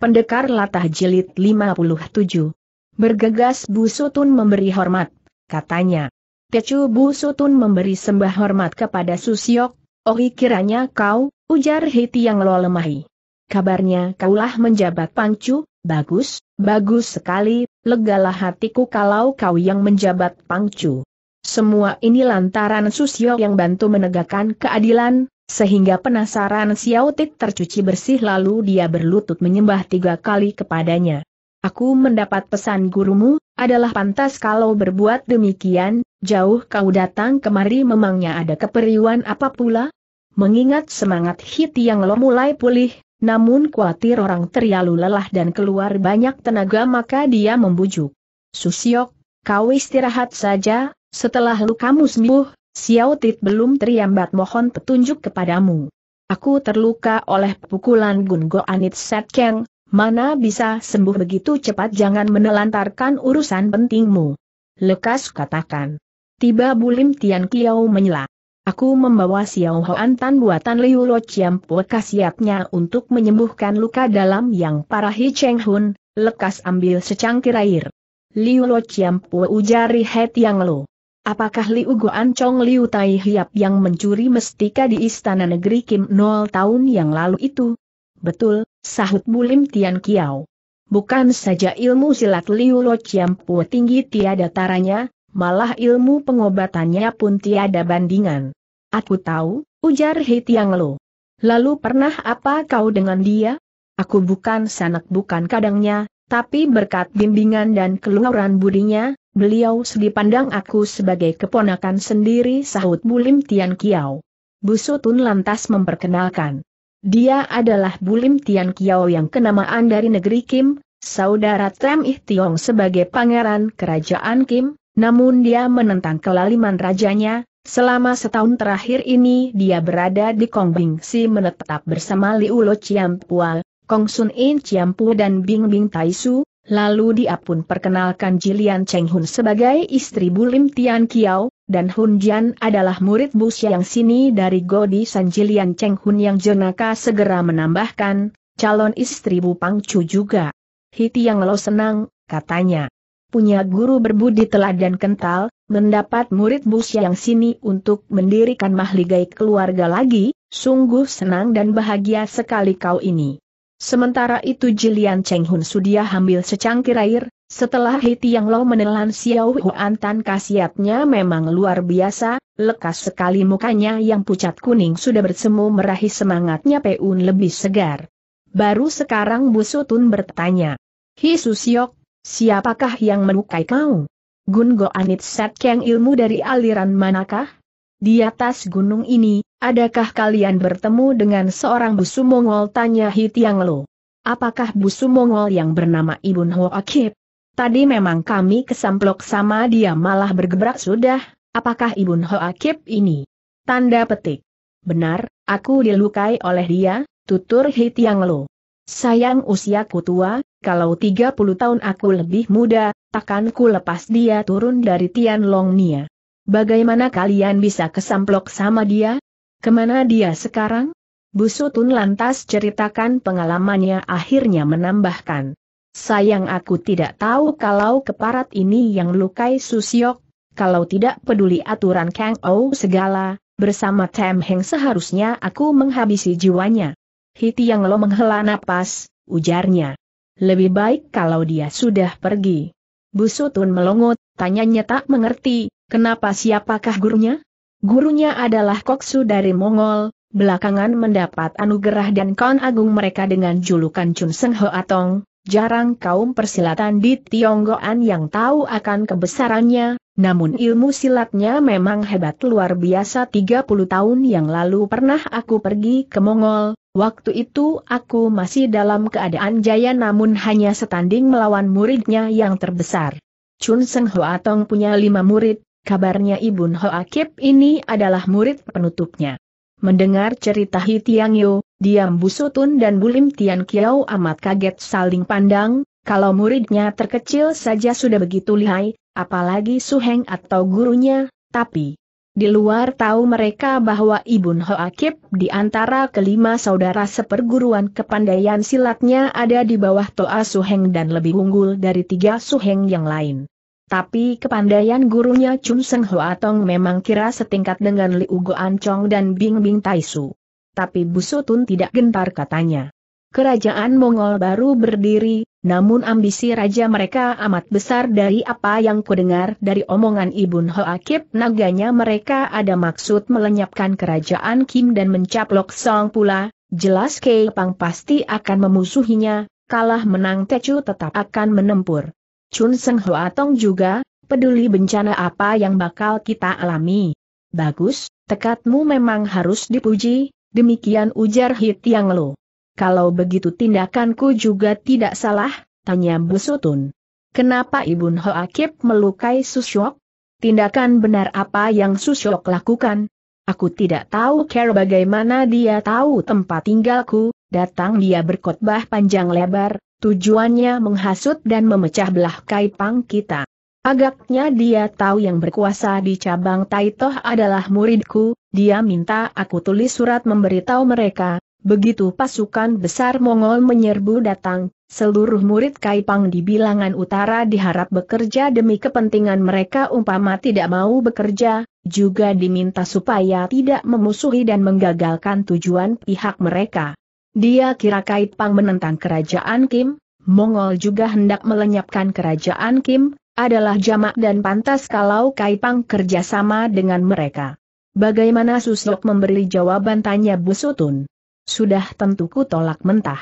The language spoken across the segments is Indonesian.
Pendekar Latah Jilid 57 Bergegas Bu Sutun memberi hormat, katanya. Tecu Bu Sutun memberi sembah hormat kepada Susyok, Ohi kiranya kau, ujar Hiti yang lo lemahi. Kabarnya kaulah menjabat pangcu, bagus, bagus sekali, legalah hatiku kalau kau yang menjabat pangcu. Semua ini lantaran Susyok yang bantu menegakkan keadilan, sehingga penasaran Xiao Tit tercuci bersih lalu dia berlutut menyembah tiga kali kepadanya. Aku mendapat pesan gurumu, adalah pantas kalau berbuat demikian, jauh kau datang kemari memangnya ada keperiwan apa pula? Mengingat semangat hit yang lo mulai pulih, namun khawatir orang terlalu lelah dan keluar banyak tenaga maka dia membujuk. Susiok, kau istirahat saja, setelah lukamu sembuh, Xiao Tit belum terlambat mohon petunjuk kepadamu. Aku terluka oleh pukulan Gun Go Anit Set Keng, mana bisa sembuh begitu cepat jangan menelantarkan urusan pentingmu. Lekas katakan. Tiba Bulim Tian Kiao menyela. Aku membawa Xiao Hoan Tan buatan Liu Lo Chiampu kasiatnya untuk menyembuhkan luka dalam yang parah Hi Cheng Hun, lekas ambil secangkir air. Liu Lo Chiampu ujari Het Yang Lo. Apakah Liu Guan Chong Liu Tai Hiap yang mencuri mestika di istana negeri Kim nol tahun yang lalu itu? Betul, sahut Bulim Tian Kiao. Bukan saja ilmu silat Liu Lo Chiampu tinggi tiada taranya, malah ilmu pengobatannya pun tiada bandingan. Aku tahu, ujar He Tiang Lo. Lalu pernah apa kau dengan dia? Aku bukan sanak bukan kadangnya, tapi berkat bimbingan dan keluaran budinya, Beliau sedih pandang aku sebagai keponakan sendiri sahut Bulim Tian Kiao. Bu Sutun lantas memperkenalkan. Dia adalah Bulim Tian Kiao yang kenamaan dari negeri Kim, saudara Tem Ih Tiong sebagai pangeran kerajaan Kim, namun dia menentang kelaliman rajanya, selama setahun terakhir ini dia berada di Kongbing Si menetap bersama Liu Lo Chiampua, Kong Sun In Chiampu dan Bing Bing Taisu, Lalu dia pun perkenalkan Jilian Cheng Hun sebagai istri Bulim Tian Kiao, dan Hun Jian adalah murid Bu yang sini dari Godi San Jilian Cheng Hun yang jenaka segera menambahkan, calon istri Bu Pang Chu juga. Hiti yang lo senang, katanya. Punya guru berbudi teladan kental, mendapat murid Bu yang sini untuk mendirikan mahligai keluarga lagi, sungguh senang dan bahagia sekali kau ini. Sementara itu Jilian Cheng Hun sudia ambil secangkir air, setelah Hiti yang Lo menelan Xiao Huan Tan kasiatnya memang luar biasa, lekas sekali mukanya yang pucat kuning sudah bersemu merahi semangatnya Peun lebih segar. Baru sekarang Bu Sutun bertanya. Hi Susiok, siapakah yang melukai kau? Gun Go Anit Set Keng ilmu dari aliran manakah? Di atas gunung ini, adakah kalian bertemu dengan seorang busu Mongol? Tanya Hitiang Lo. Apakah busu Mongol yang bernama Ibun Ho Akip? Tadi memang kami kesamplok sama dia malah bergebrak sudah, apakah Ibun Ho Akip ini? Tanda petik. Benar, aku dilukai oleh dia, tutur Hitiang Lo. Sayang usiaku tua, kalau 30 tahun aku lebih muda, takkan ku lepas dia turun dari Tian Long Nia. Bagaimana kalian bisa kesamplok sama dia? Ke mana dia sekarang? Bu Sutun lantas ceritakan pengalamannya akhirnya menambahkan. Sayang aku tidak tahu kalau keparat ini yang lukai Susyok, kalau tidak peduli aturan Kang Ou segala, bersama Tam Heng seharusnya aku menghabisi jiwanya. Hiti yang lo menghela napas, ujarnya. Lebih baik kalau dia sudah pergi. Bu Sutun melongot, tanyanya tak mengerti, Kenapa siapakah gurunya? Gurunya adalah Koksu dari Mongol, belakangan mendapat anugerah dan kon agung mereka dengan julukan Chun Seng Atong. jarang kaum persilatan di Tionggoan yang tahu akan kebesarannya, namun ilmu silatnya memang hebat luar biasa 30 tahun yang lalu pernah aku pergi ke Mongol, waktu itu aku masih dalam keadaan jaya namun hanya setanding melawan muridnya yang terbesar. Chun Seng Atong punya lima murid, Kabarnya Ibun Hoakip ini adalah murid penutupnya. Mendengar cerita Hitiang Yo, diam Busutun dan Bulim Tian Kiao amat kaget saling pandang, kalau muridnya terkecil saja sudah begitu lihai, apalagi Suheng atau gurunya, tapi Di luar tahu mereka bahwa Ibun Hoakip di antara kelima saudara seperguruan kepandaian silatnya ada di bawah Toa Suheng dan lebih unggul dari tiga Suheng yang lain. Tapi kepandaian gurunya Chun Seng Hoatong memang kira setingkat dengan Li Ugo Ancong dan Bing Bing Taisu. Tapi Busutun tidak gentar katanya. Kerajaan Mongol baru berdiri, namun ambisi raja mereka amat besar dari apa yang kudengar dari omongan Ibun Hoakip naganya mereka ada maksud melenyapkan kerajaan Kim dan mencaplok Song pula, jelas Kei Pang pasti akan memusuhinya, kalah menang Tecu tetap akan menempur. Chun Seng Hoatong juga, peduli bencana apa yang bakal kita alami. Bagus, tekadmu memang harus dipuji, demikian ujar Hit Yang Lo. Kalau begitu tindakanku juga tidak salah, tanya Bu Sutun. Kenapa Ibun Hoakip melukai Susyok? Tindakan benar apa yang Susyok lakukan? Aku tidak tahu care bagaimana dia tahu tempat tinggalku, datang dia berkhotbah panjang lebar, tujuannya menghasut dan memecah belah kaipang kita. Agaknya dia tahu yang berkuasa di cabang Taitoh adalah muridku, dia minta aku tulis surat memberitahu mereka, Begitu pasukan besar Mongol menyerbu datang, seluruh murid Kaipang di bilangan utara diharap bekerja demi kepentingan mereka umpama tidak mau bekerja, juga diminta supaya tidak memusuhi dan menggagalkan tujuan pihak mereka. Dia kira Kaipang menentang kerajaan Kim, Mongol juga hendak melenyapkan kerajaan Kim, adalah jamak dan pantas kalau Kaipang kerjasama dengan mereka. Bagaimana Susok memberi jawaban tanya Busutun? sudah tentu ku tolak mentah.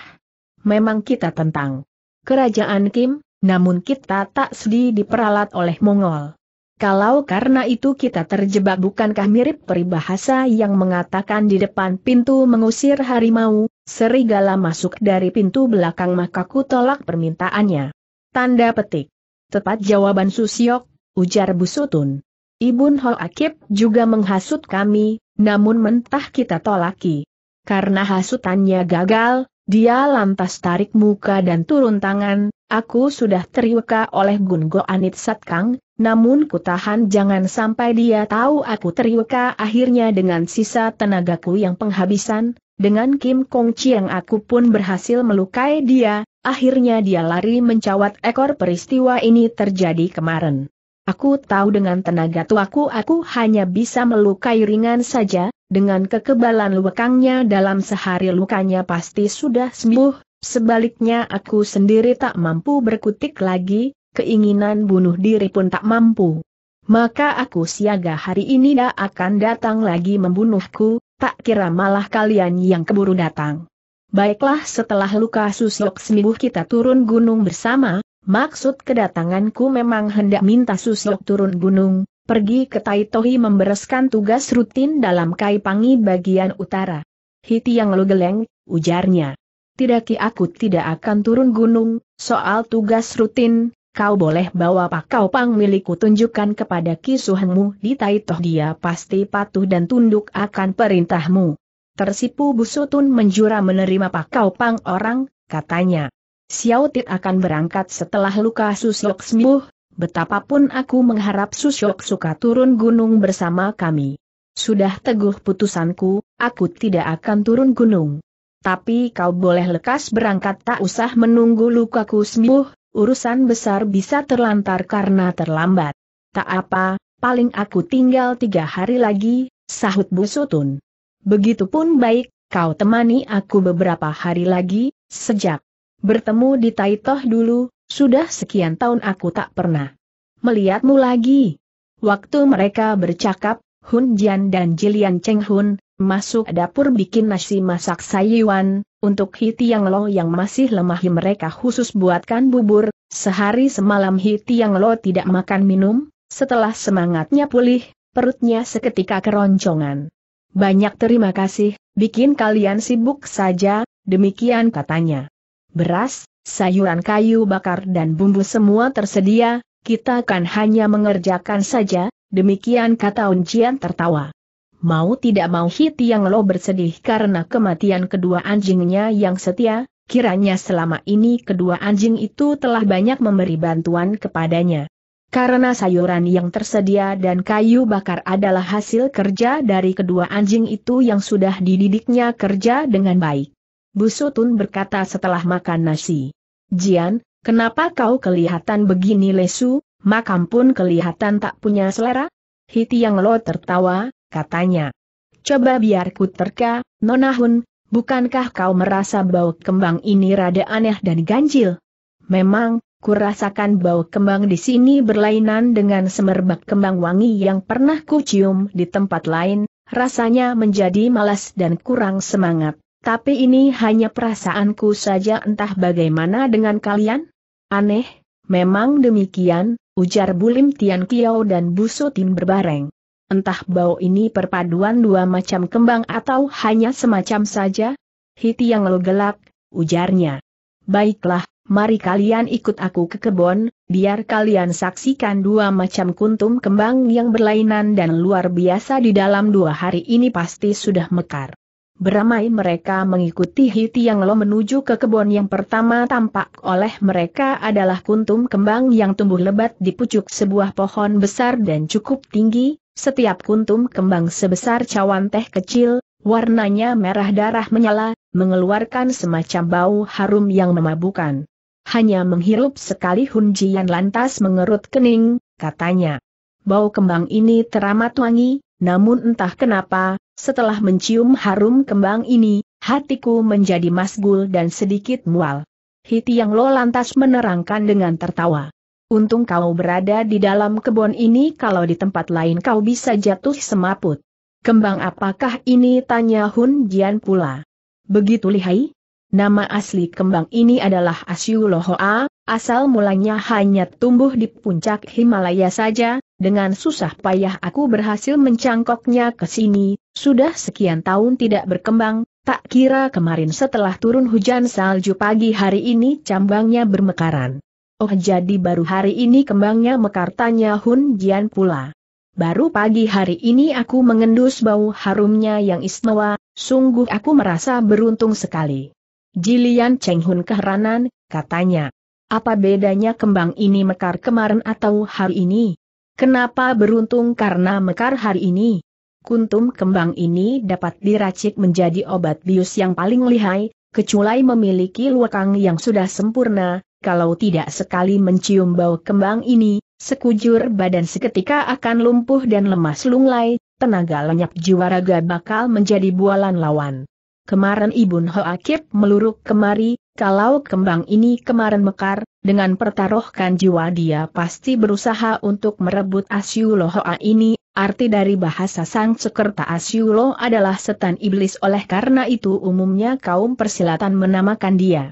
Memang kita tentang kerajaan Kim, namun kita tak sedih diperalat oleh Mongol. Kalau karena itu kita terjebak bukankah mirip peribahasa yang mengatakan di depan pintu mengusir harimau, serigala masuk dari pintu belakang maka ku tolak permintaannya. Tanda petik. Tepat jawaban Susyok, ujar Busutun. Ibun Akip juga menghasut kami, namun mentah kita tolaki. Karena hasutannya gagal, dia lantas tarik muka dan turun tangan, aku sudah teriuka oleh Gungo Anit Satkang, namun kutahan jangan sampai dia tahu aku teriuka akhirnya dengan sisa tenagaku yang penghabisan, dengan Kim Kong Chiang aku pun berhasil melukai dia, akhirnya dia lari mencawat ekor peristiwa ini terjadi kemarin. Aku tahu dengan tenaga tuaku aku hanya bisa melukai ringan saja, dengan kekebalan lukangnya dalam sehari lukanya pasti sudah sembuh, sebaliknya aku sendiri tak mampu berkutik lagi, keinginan bunuh diri pun tak mampu. Maka aku siaga hari ini dah akan datang lagi membunuhku, tak kira malah kalian yang keburu datang. Baiklah setelah luka Susyok sembuh kita turun gunung bersama, maksud kedatanganku memang hendak minta Susyok turun gunung, pergi ke Taitohi membereskan tugas rutin dalam Kaipangi bagian utara. Hiti yang lo geleng, ujarnya. Tidak ki aku tidak akan turun gunung, soal tugas rutin, kau boleh bawa pak kau pang milikku tunjukkan kepada kisuhengmu di Taitoh dia pasti patuh dan tunduk akan perintahmu. Tersipu Busutun menjura menerima pak kau pang orang, katanya. Xiao Tit akan berangkat setelah luka Susyok sembuh, betapapun aku mengharap Susyok suka turun gunung bersama kami. Sudah teguh putusanku, aku tidak akan turun gunung. Tapi kau boleh lekas berangkat tak usah menunggu lukaku sembuh, urusan besar bisa terlantar karena terlambat. Tak apa, paling aku tinggal tiga hari lagi, sahut Bu Sutun. Begitupun baik, kau temani aku beberapa hari lagi, sejak bertemu di Taitoh dulu, sudah sekian tahun aku tak pernah melihatmu lagi. Waktu mereka bercakap, Hun Jian dan Jilian Cheng Hun, masuk dapur bikin nasi masak sayuan, untuk Hiti yang Lo yang masih lemah mereka khusus buatkan bubur, sehari semalam Hiti yang Lo tidak makan minum, setelah semangatnya pulih, perutnya seketika keroncongan. Banyak terima kasih, bikin kalian sibuk saja, demikian katanya. Beras, sayuran kayu bakar dan bumbu semua tersedia, kita kan hanya mengerjakan saja, demikian kata Uncian tertawa. Mau tidak mau Hiti yang lo bersedih karena kematian kedua anjingnya yang setia, kiranya selama ini kedua anjing itu telah banyak memberi bantuan kepadanya. Karena sayuran yang tersedia dan kayu bakar adalah hasil kerja dari kedua anjing itu yang sudah dididiknya kerja dengan baik. Bu Sutun berkata setelah makan nasi. Jian, kenapa kau kelihatan begini lesu, makam pun kelihatan tak punya selera? Hiti yang lo tertawa, katanya. Coba biar ku terka, Nonahun, bukankah kau merasa bau kembang ini rada aneh dan ganjil? Memang, Kurasakan bau kembang di sini berlainan dengan semerbak kembang wangi yang pernah kucium di tempat lain, rasanya menjadi malas dan kurang semangat. Tapi ini hanya perasaanku saja entah bagaimana dengan kalian? Aneh, memang demikian, ujar Bulim Tian Kiao dan Bu Sutin berbareng. Entah bau ini perpaduan dua macam kembang atau hanya semacam saja? Hiti yang lo gelak, ujarnya. Baiklah, mari kalian ikut aku ke kebun, biar kalian saksikan dua macam kuntum kembang yang berlainan dan luar biasa di dalam dua hari ini pasti sudah mekar. Beramai mereka mengikuti Hiti yang lo menuju ke kebun yang pertama tampak oleh mereka adalah kuntum kembang yang tumbuh lebat di pucuk sebuah pohon besar dan cukup tinggi, setiap kuntum kembang sebesar cawan teh kecil, warnanya merah darah menyala, mengeluarkan semacam bau harum yang memabukkan hanya menghirup sekali Hunjian lantas mengerut kening, katanya. Bau kembang ini teramat wangi, namun entah kenapa, setelah mencium harum kembang ini, hatiku menjadi masgul dan sedikit mual. Hiti yang lo lantas menerangkan dengan tertawa. Untung kau berada di dalam kebun ini kalau di tempat lain kau bisa jatuh semaput. Kembang apakah ini tanya Hun Jian pula. Begitu lihai? Nama asli kembang ini adalah Asyulohoa, asal mulanya hanya tumbuh di puncak Himalaya saja, dengan susah payah aku berhasil mencangkoknya ke sini, sudah sekian tahun tidak berkembang, tak kira kemarin setelah turun hujan salju pagi hari ini cambangnya bermekaran. Oh jadi baru hari ini kembangnya mekar tanya Hun Jian pula. Baru pagi hari ini aku mengendus bau harumnya yang istimewa, sungguh aku merasa beruntung sekali. Jilian Cheng Hun keheranan, katanya. Apa bedanya kembang ini mekar kemarin atau hari ini? Kenapa beruntung karena mekar hari ini? Kuntum kembang ini dapat diracik menjadi obat bius yang paling lihai, kecuali memiliki luakang yang sudah sempurna, kalau tidak sekali mencium bau kembang ini, sekujur badan seketika akan lumpuh dan lemas lunglai, tenaga lenyap jiwa raga bakal menjadi bualan lawan. Kemarin Ibun Hoakip meluruk kemari, kalau kembang ini kemarin mekar, dengan pertaruhkan jiwa dia pasti berusaha untuk merebut Asyulo Hoa ini, arti dari bahasa sang sekerta Asyulo adalah setan iblis oleh karena itu umumnya kaum persilatan menamakan dia.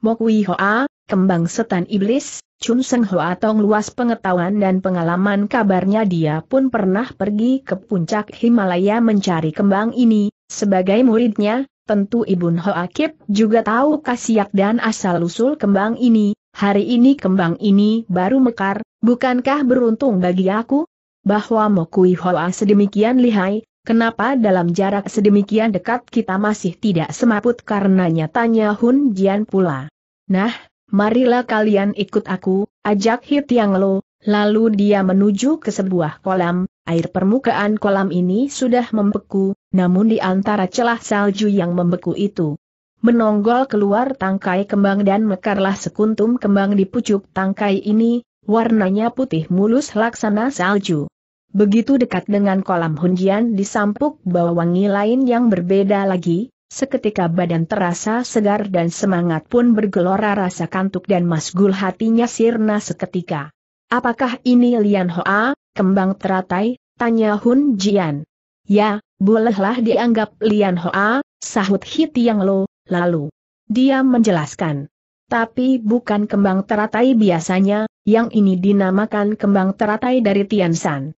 Mokwi Hoa, kembang setan iblis, Chun Seng Hoa Tong luas pengetahuan dan pengalaman kabarnya dia pun pernah pergi ke puncak Himalaya mencari kembang ini, sebagai muridnya, Tentu Ibun Hoakip juga tahu kasiak dan asal-usul kembang ini, hari ini kembang ini baru mekar, bukankah beruntung bagi aku? Bahwa Mokui Hoa sedemikian lihai, kenapa dalam jarak sedemikian dekat kita masih tidak semaput karena nyatanya Hun Jian pula. Nah, marilah kalian ikut aku, ajak Hit Yang Lo, lalu dia menuju ke sebuah kolam, air permukaan kolam ini sudah membeku, namun di antara celah salju yang membeku itu, menonggol keluar tangkai kembang dan mekarlah sekuntum kembang di pucuk tangkai ini, warnanya putih mulus laksana salju. Begitu dekat dengan kolam hunjian disampuk bau wangi lain yang berbeda lagi, seketika badan terasa segar dan semangat pun bergelora rasa kantuk dan masgul hatinya sirna seketika. Apakah ini Lian Hoa, kembang teratai? Tanya Hun Jian. Ya, bolehlah dianggap Lian Hoa, sahut Hit Yang Lo, lalu. Dia menjelaskan. Tapi bukan kembang teratai biasanya, yang ini dinamakan kembang teratai dari Tian San.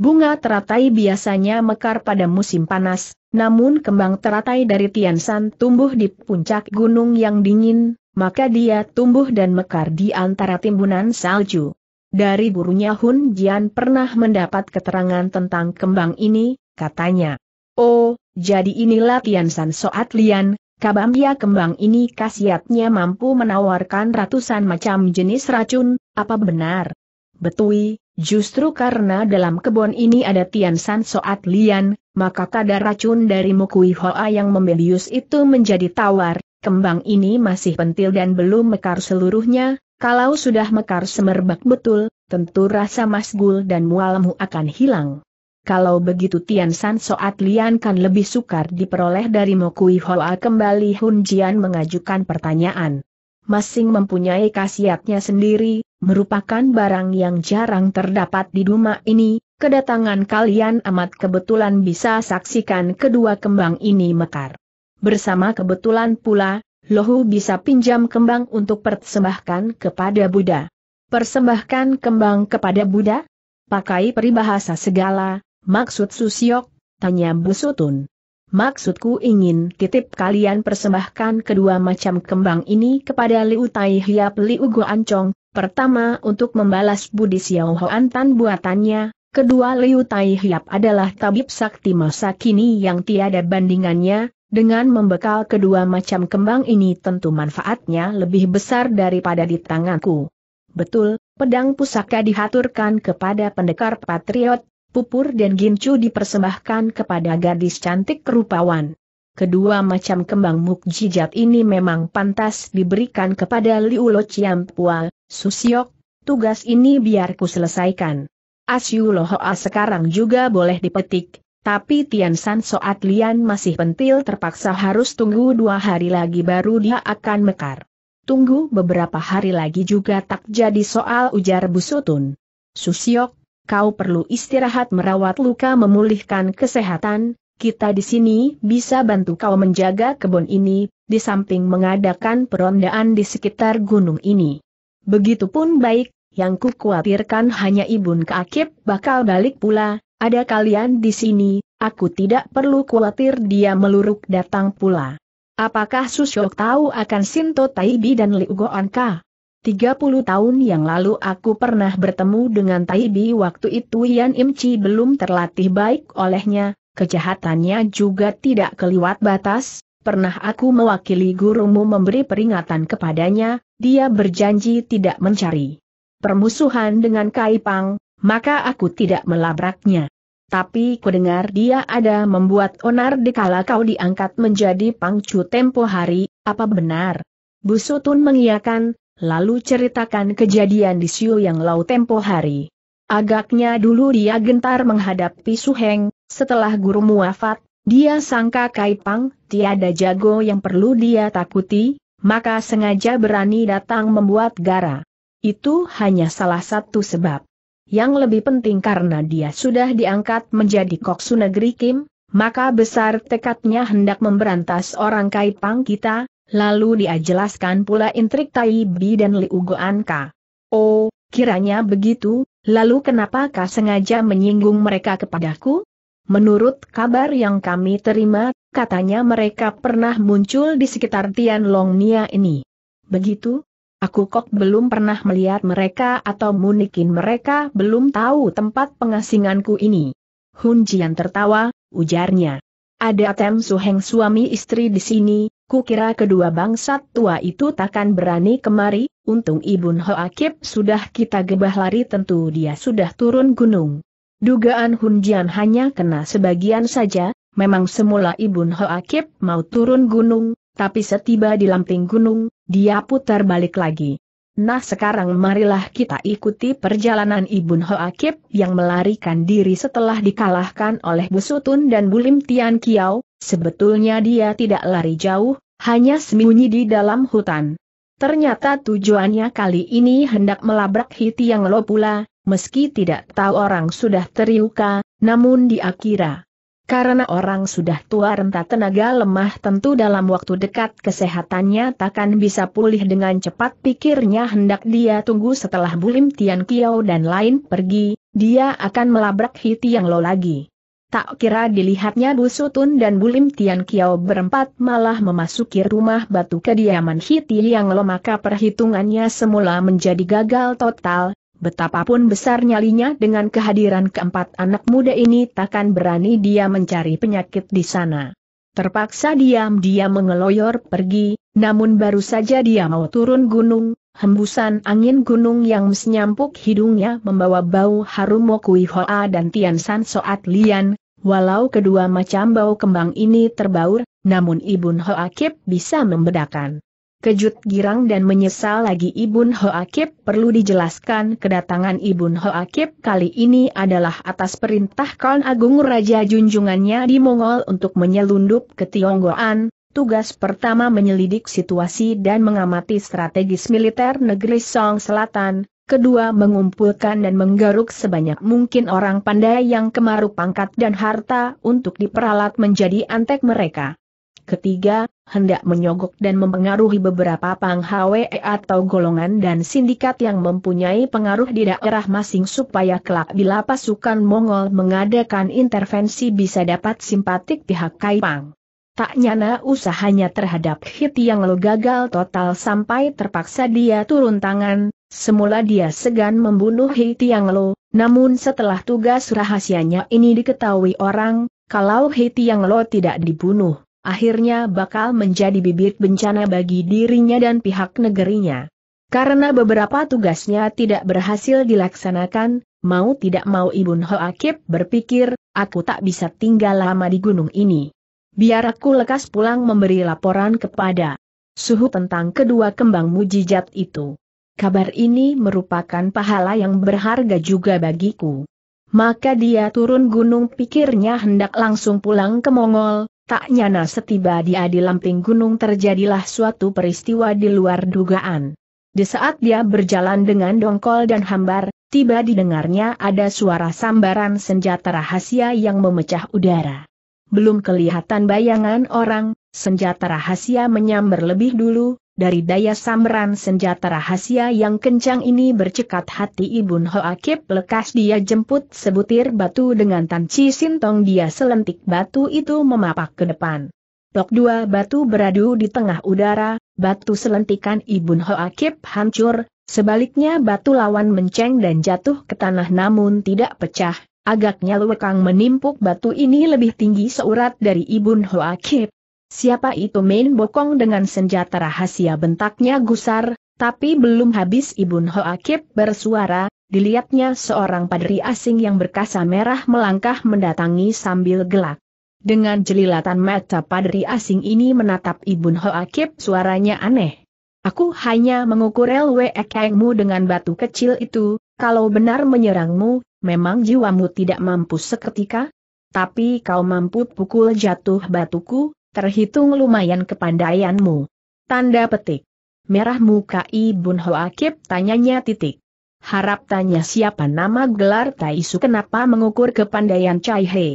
Bunga teratai biasanya mekar pada musim panas, namun kembang teratai dari Tian San tumbuh di puncak gunung yang dingin, maka dia tumbuh dan mekar di antara timbunan salju. Dari gurunya Hun Jian pernah mendapat keterangan tentang kembang ini, katanya. Oh, jadi inilah Tian San Soat Lian, Kabambia kembang ini khasiatnya mampu menawarkan ratusan macam jenis racun, apa benar? Betui, justru karena dalam kebun ini ada Tian San Soat Lian, maka kadar racun dari Mukui Hoa yang membius itu menjadi tawar, kembang ini masih pentil dan belum mekar seluruhnya, kalau sudah mekar semerbak betul, tentu rasa masgul dan mualmu akan hilang. Kalau begitu Tian San Soat Lian kan lebih sukar diperoleh dari Mokui Hoa. Kembali Hun Jian mengajukan pertanyaan. Masing mempunyai khasiatnya sendiri, merupakan barang yang jarang terdapat di rumah ini, kedatangan kalian amat kebetulan bisa saksikan kedua kembang ini mekar. Bersama kebetulan pula, Lohu bisa pinjam kembang untuk persembahkan kepada Buddha. Persembahkan kembang kepada Buddha? Pakai peribahasa segala, maksud Susyok, tanya Bu Sutun. Maksudku ingin titip kalian persembahkan kedua macam kembang ini kepada Liu Tai Hiap Liu Ancong, pertama untuk membalas budi Xiao Hoan Tan buatannya, kedua Liu Tai Hiap adalah tabib sakti masa kini yang tiada bandingannya, dengan membekal kedua macam kembang ini tentu manfaatnya lebih besar daripada di tanganku. Betul, pedang pusaka dihaturkan kepada pendekar patriot, pupur dan gincu dipersembahkan kepada gadis cantik kerupawan. Kedua macam kembang mukjizat ini memang pantas diberikan kepada Liu Lo Chiampua, Susiok, tugas ini biar ku selesaikan. Asyu Lohoa sekarang juga boleh dipetik, tapi Tian San Soat Lian masih pentil terpaksa harus tunggu dua hari lagi baru dia akan mekar. Tunggu beberapa hari lagi juga tak jadi soal ujar Busutun. Susiok, kau perlu istirahat merawat luka memulihkan kesehatan, kita di sini bisa bantu kau menjaga kebun ini, di samping mengadakan perondaan di sekitar gunung ini. Begitupun baik, yang ku khawatirkan hanya Ibun Kakip bakal balik pula, ada kalian di sini, aku tidak perlu khawatir dia meluruk datang pula. Apakah Susyok tahu akan Sinto Taibi dan Liu Goanka? 30 tahun yang lalu aku pernah bertemu dengan Taibi waktu itu Yan Imci belum terlatih baik olehnya, kejahatannya juga tidak keliwat batas, pernah aku mewakili gurumu memberi peringatan kepadanya, dia berjanji tidak mencari permusuhan dengan Kaipang, maka aku tidak melabraknya. Tapi kudengar dia ada membuat onar dikala kau diangkat menjadi pangcu tempo hari, apa benar? Busutun mengiyakan, lalu ceritakan kejadian di Siu yang lau tempo hari. Agaknya dulu dia gentar menghadapi Suheng, setelah guru muafat, dia sangka Kaipang, tiada jago yang perlu dia takuti, maka sengaja berani datang membuat gara. Itu hanya salah satu sebab. Yang lebih penting karena dia sudah diangkat menjadi koksu negeri Kim, maka besar tekadnya hendak memberantas orang Kaipang kita, Lalu dia jelaskan pula intrik Tai Bi dan Liu Goan Ka. Oh, kiranya begitu, lalu kenapa kau sengaja menyinggung mereka kepadaku? Menurut kabar yang kami terima, katanya mereka pernah muncul di sekitar Tian Long Nia ini. Begitu? Aku kok belum pernah melihat mereka atau munikin mereka belum tahu tempat pengasinganku ini. Hun Jian tertawa, ujarnya. Ada Tem Suheng suami istri di sini, kukira kedua bangsat tua itu takkan berani kemari, untung Ibun Hoakip sudah kita gebah lari tentu dia sudah turun gunung. Dugaan Hunjian hanya kena sebagian saja, memang semula Ibun Hoakip mau turun gunung, tapi setiba di lamping gunung, dia putar balik lagi. Nah sekarang marilah kita ikuti perjalanan Ibun Hoakip yang melarikan diri setelah dikalahkan oleh Busutun dan Bulim Tian Kiao, sebetulnya dia tidak lari jauh, hanya sembunyi di dalam hutan. Ternyata tujuannya kali ini hendak melabrak Hiti yang lo pula, meski tidak tahu orang sudah teriuka, namun dia kira karena orang sudah tua renta tenaga lemah tentu dalam waktu dekat kesehatannya takkan bisa pulih dengan cepat pikirnya hendak dia tunggu setelah Bulim Tian Kiao dan lain pergi, dia akan melabrak Hiti yang lo lagi. Tak kira dilihatnya Bu Sutun dan Bulim Tian Kiao berempat malah memasuki rumah batu kediaman Hiti yang lo maka perhitungannya semula menjadi gagal total, Betapapun besar nyalinya dengan kehadiran keempat anak muda ini takkan berani dia mencari penyakit di sana. Terpaksa diam-diam mengeloyor pergi, namun baru saja dia mau turun gunung, hembusan angin gunung yang menyampuk hidungnya membawa bau harum Mokui Hoa dan Tian San Soat Lian, walau kedua macam bau kembang ini terbaur, namun Ibun Hoa Kip bisa membedakan. Kejut girang dan menyesal lagi Ibun Hoakip perlu dijelaskan kedatangan Ibun Hoakip kali ini adalah atas perintah Khan Agung Raja junjungannya di Mongol untuk menyelundup ke Tionggoan, tugas pertama menyelidik situasi dan mengamati strategis militer negeri Song Selatan, kedua mengumpulkan dan menggaruk sebanyak mungkin orang pandai yang kemaru pangkat dan harta untuk diperalat menjadi antek mereka. Ketiga, hendak menyogok dan mempengaruhi beberapa pang HWE atau golongan dan sindikat yang mempunyai pengaruh di daerah masing supaya kelak bila pasukan Mongol mengadakan intervensi bisa dapat simpatik pihak Kaipang. Tak nyana usahanya terhadap Hit yang lo gagal total sampai terpaksa dia turun tangan, semula dia segan membunuh Hit yang lo, namun setelah tugas rahasianya ini diketahui orang, kalau Hit yang lo tidak dibunuh, akhirnya bakal menjadi bibit bencana bagi dirinya dan pihak negerinya. Karena beberapa tugasnya tidak berhasil dilaksanakan, mau tidak mau Ibun Hoakib berpikir, aku tak bisa tinggal lama di gunung ini. Biar aku lekas pulang memberi laporan kepada suhu tentang kedua kembang mujizat itu. Kabar ini merupakan pahala yang berharga juga bagiku. Maka dia turun gunung pikirnya hendak langsung pulang ke Mongol, Tak nyana setiba dia di lamping gunung terjadilah suatu peristiwa di luar dugaan. Di saat dia berjalan dengan dongkol dan hambar, tiba didengarnya ada suara sambaran senjata rahasia yang memecah udara. Belum kelihatan bayangan orang, senjata rahasia menyambar lebih dulu, dari daya sambaran senjata rahasia yang kencang ini bercekat hati Ibun Hoakip lekas dia jemput sebutir batu dengan tanci sintong dia selentik batu itu memapak ke depan. Tok dua batu beradu di tengah udara, batu selentikan Ibun Hoakip hancur, sebaliknya batu lawan menceng dan jatuh ke tanah namun tidak pecah, agaknya Luekang menimpuk batu ini lebih tinggi seurat dari Ibun Hoakip. Siapa itu main bokong dengan senjata rahasia bentaknya gusar, tapi belum habis Ibun Hoakib bersuara, dilihatnya seorang padri asing yang berkasa merah melangkah mendatangi sambil gelak. Dengan jelilatan mata padri asing ini menatap Ibun Hoakib suaranya aneh. Aku hanya mengukur LWEKmu dengan batu kecil itu, kalau benar menyerangmu, memang jiwamu tidak mampu seketika? Tapi kau mampu pukul jatuh batuku, terhitung lumayan kepandaianmu. Tanda petik. Merah muka Ibun Hoakib tanyanya titik. Harap tanya siapa nama gelar Taisu kenapa mengukur kepandaian Cai He.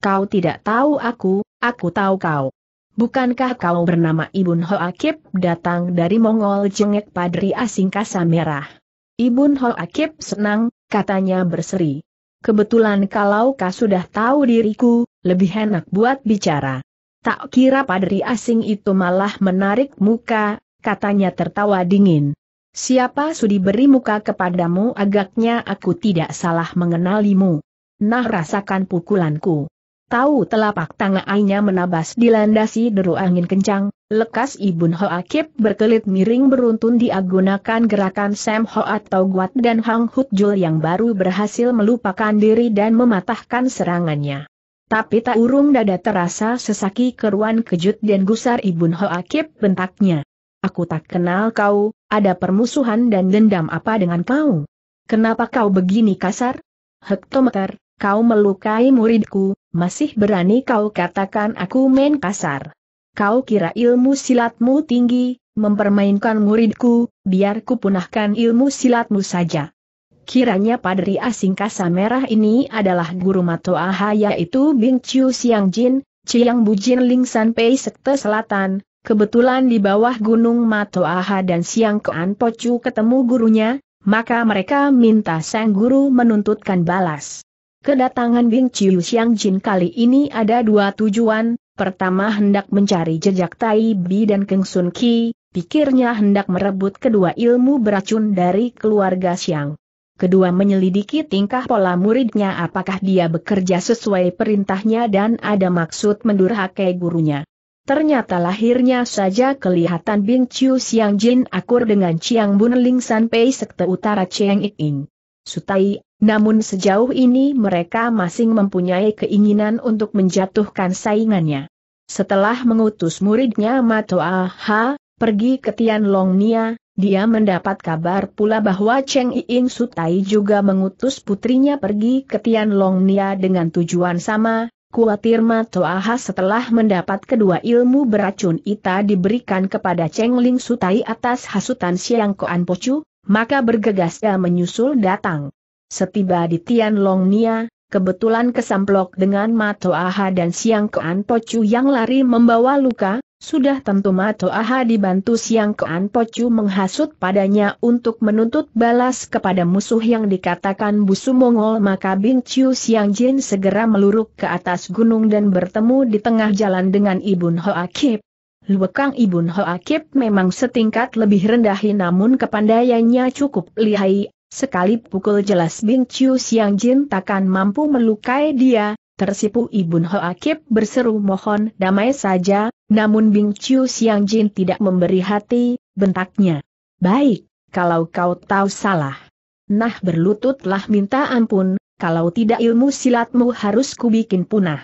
Kau tidak tahu aku, aku tahu kau. Bukankah kau bernama Ibun Hoakib datang dari Mongol jengek padri asing kasa merah? Ibun Hoakib senang, katanya berseri. Kebetulan kalau kau sudah tahu diriku, lebih enak buat bicara. Tak kira padri asing itu malah menarik muka, katanya tertawa dingin. Siapa sudi beri muka kepadamu agaknya aku tidak salah mengenalimu. Nah rasakan pukulanku. Tahu telapak tangan ainya menabas dilandasi deru angin kencang, lekas Ibun Hoakib berkelit miring beruntun diagunakan gerakan Sam Ho atau Guat dan Hang Hut Jul yang baru berhasil melupakan diri dan mematahkan serangannya. Tapi tak urung dada terasa sesaki keruan kejut dan gusar Ibun Hoakib bentaknya. Aku tak kenal kau, ada permusuhan dan dendam apa dengan kau? Kenapa kau begini kasar? Hektometer, kau melukai muridku, masih berani kau katakan aku main kasar. Kau kira ilmu silatmu tinggi, mempermainkan muridku, biar ku punahkan ilmu silatmu saja. Kiranya padri asing kasa merah ini adalah guru Matoaha yaitu Bing Chiu Siang Jin, Chiang Bujin Ling San Pei Sekte Selatan, kebetulan di bawah gunung Matoaha dan Siang Kean Pocu ketemu gurunya, maka mereka minta sang guru menuntutkan balas. Kedatangan Bing Chiu Siang Jin kali ini ada dua tujuan, pertama hendak mencari jejak Tai Bi dan Keng Sun Ki, pikirnya hendak merebut kedua ilmu beracun dari keluarga Siang. Kedua menyelidiki tingkah pola muridnya apakah dia bekerja sesuai perintahnya dan ada maksud mendurhakai gurunya. Ternyata lahirnya saja kelihatan Bing Chiu Siang Jin akur dengan Chiang Bun Ling San Pei Sekte Utara Chiang Ik Sutai, namun sejauh ini mereka masing mempunyai keinginan untuk menjatuhkan saingannya. Setelah mengutus muridnya Matoa Ha, pergi ke Tian Long Nia, dia mendapat kabar pula bahwa Cheng Iing Sutai juga mengutus putrinya pergi ke Tian Long Nia dengan tujuan sama, Kuatir Matoaha setelah mendapat kedua ilmu beracun Ita diberikan kepada Cheng Ling Sutai atas hasutan Siang Koan Pocu, maka bergegas dia menyusul datang. Setiba di Tian Long Nia, kebetulan kesamplok dengan Matoaha dan Siang Koan Pocu yang lari membawa luka, sudah tentu Mato Aha dibantu Siang Kean Pocu menghasut padanya untuk menuntut balas kepada musuh yang dikatakan busu Mongol maka Bing Chiu Siang Jin segera meluruk ke atas gunung dan bertemu di tengah jalan dengan Ibun Hoa Kip. Luekang Ibun Hoa Kip memang setingkat lebih rendahi namun kepandaiannya cukup lihai, sekali pukul jelas Bing Chiu Siang Jin takkan mampu melukai dia, Tersipu Ibun Hoakip berseru mohon damai saja, namun Bing Chiu Siang Jin tidak memberi hati, bentaknya. Baik, kalau kau tahu salah. Nah berlututlah minta ampun, kalau tidak ilmu silatmu harus kubikin punah.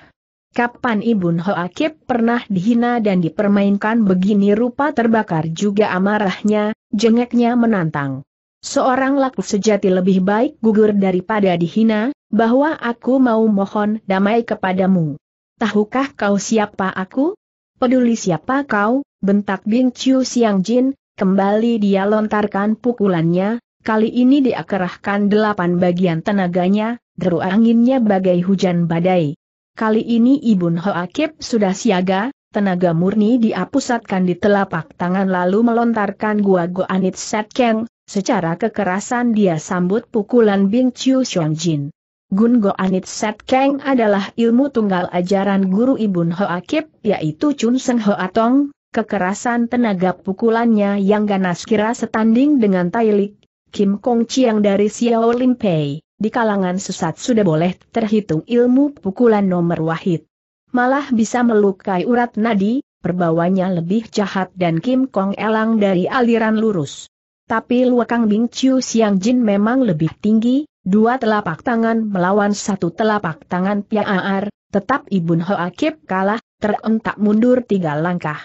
Kapan Ibun Hoakip pernah dihina dan dipermainkan begini rupa terbakar juga amarahnya, jengeknya menantang. Seorang laku sejati lebih baik gugur daripada dihina, bahwa aku mau mohon damai kepadamu. Tahukah kau siapa aku? Peduli siapa kau? Bentak Bing Chiu Siang Jin, kembali dia lontarkan pukulannya, kali ini dia kerahkan delapan bagian tenaganya, deru anginnya bagai hujan badai. Kali ini Ibun Hoakip sudah siaga, tenaga murni dia pusatkan di telapak tangan lalu melontarkan gua goanit set keng, secara kekerasan dia sambut pukulan Bing Chiu Siang Jin. Gun Go Anit Set Keng adalah ilmu tunggal ajaran guru Ibun Hoakip yaitu Chun Seng Hoatong, kekerasan tenaga pukulannya yang ganas kira setanding dengan Tailik, Kim Kong Chiang dari Xiao Lim Pei, di kalangan sesat sudah boleh terhitung ilmu pukulan nomor wahid. Malah bisa melukai urat nadi, perbawanya lebih jahat dan Kim Kong Elang dari aliran lurus. Tapi Luakang Bing Chiu Siang Jin memang lebih tinggi, dua telapak tangan melawan satu telapak tangan Piaar, tetap Ibun Hoakip kalah, terentak mundur tiga langkah.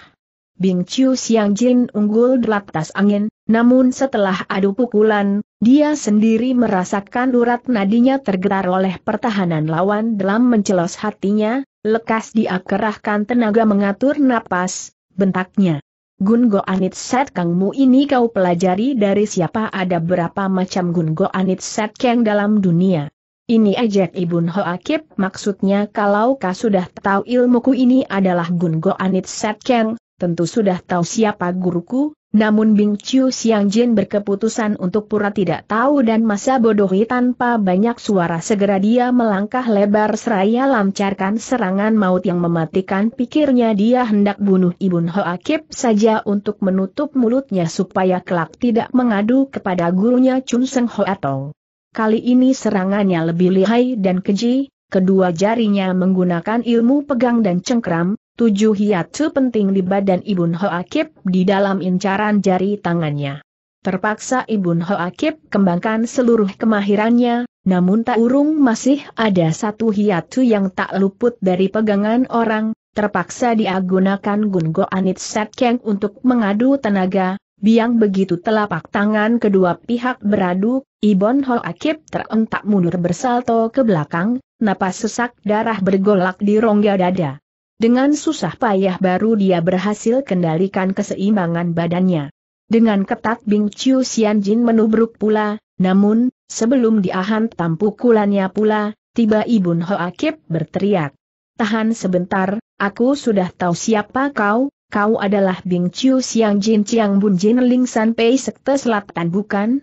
Bing Chiu Siang Jin unggul di atas angin, namun setelah adu pukulan, dia sendiri merasakan urat nadinya tergetar oleh pertahanan lawan dalam mencelos hatinya, lekas dia kerahkan tenaga mengatur napas, bentaknya. Gun Go Anit Set Kangmu ini kau pelajari dari siapa? Ada berapa macam Gun Go Anit Set Kang dalam dunia. Ini ejek Ibun Hoakip maksudnya kalau kau sudah tahu ilmuku ini adalah Gun Go Anit Set Kang, tentu sudah tahu siapa guruku, namun Bing Chiu Siang Jin berkeputusan untuk pura tidak tahu dan masa bodohi tanpa banyak suara segera dia melangkah lebar seraya lancarkan serangan maut yang mematikan pikirnya dia hendak bunuh Ibun Hoakip saja untuk menutup mulutnya supaya kelak tidak mengadu kepada gurunya Chun Seng Hoatong. Kali ini serangannya lebih lihai dan keji, kedua jarinya menggunakan ilmu pegang dan cengkram, Tujuh hiatu penting di badan Ibun Hoakip di dalam incaran jari tangannya. Terpaksa Ibun Hoakip kembangkan seluruh kemahirannya, namun tak urung masih ada satu hiatu yang tak luput dari pegangan orang, terpaksa dia gunakan Gungo Anit Setkeng untuk mengadu tenaga, biang begitu telapak tangan kedua pihak beradu, Ibon Hoakip terentak mundur bersalto ke belakang, napas sesak darah bergolak di rongga dada. Dengan susah payah baru dia berhasil kendalikan keseimbangan badannya. Dengan ketat Bing Chiu Sian Jin menubruk pula, namun, sebelum diahantam pukulannya pula, tiba Ibun Hoakip berteriak. Tahan sebentar, aku sudah tahu siapa kau, kau adalah Bing Chiu Siang Jin Chiang Bun Jin Ling San Pei Sekte Selatan bukan?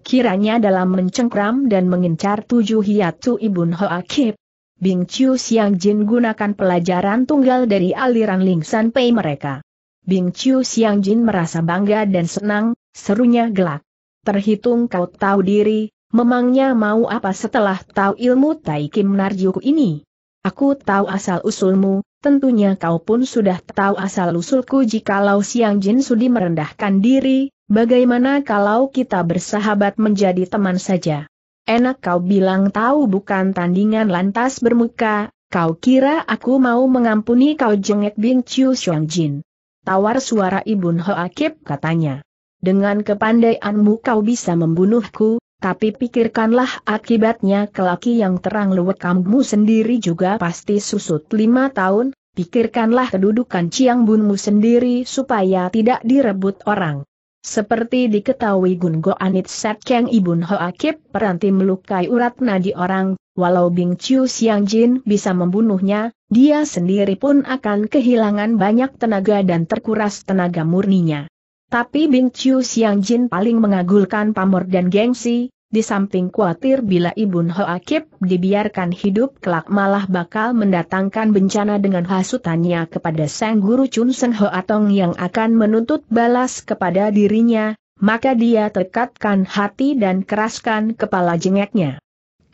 Kiranya dalam mencengkram dan mengincar tujuh hiatu Ibun Hoakip, Bing Chiu Siang Jin gunakan pelajaran tunggal dari aliran Ling San Pei mereka. Bing Chiu Siang Jin merasa bangga dan senang, serunya gelak. Terhitung kau tahu diri, memangnya mau apa setelah tahu ilmu Tai Kim Narjuku ini? Aku tahu asal-usulmu, tentunya kau pun sudah tahu asal-usulku jikalau Siang Jin sudi merendahkan diri, bagaimana kalau kita bersahabat menjadi teman saja. Enak kau bilang tahu bukan tandingan lantas bermuka, kau kira aku mau mengampuni kau jengek Bing Chiu Xiang Jin. Tawar suara Ibun Hoakip katanya. Dengan kepandaianmu kau bisa membunuhku, tapi pikirkanlah akibatnya kelaki yang terang luwek kamu sendiri juga pasti susut lima tahun, pikirkanlah kedudukan Ciang Bunmu sendiri supaya tidak direbut orang. Seperti diketahui Gun Go Anit Sat Kang Ibun Hoakip peranti melukai urat nadi orang, walau Bing Chiu Siang Jin bisa membunuhnya, dia sendiri pun akan kehilangan banyak tenaga dan terkuras tenaga murninya. Tapi Bing Chiu Siang Jin paling mengagulkan pamor dan gengsi, di samping khawatir bila Ibun Hoakip dibiarkan hidup kelak malah bakal mendatangkan bencana dengan hasutannya kepada sang guru Chun Sen Hoatong yang akan menuntut balas kepada dirinya, maka dia tekatkan hati dan keraskan kepala jengeknya.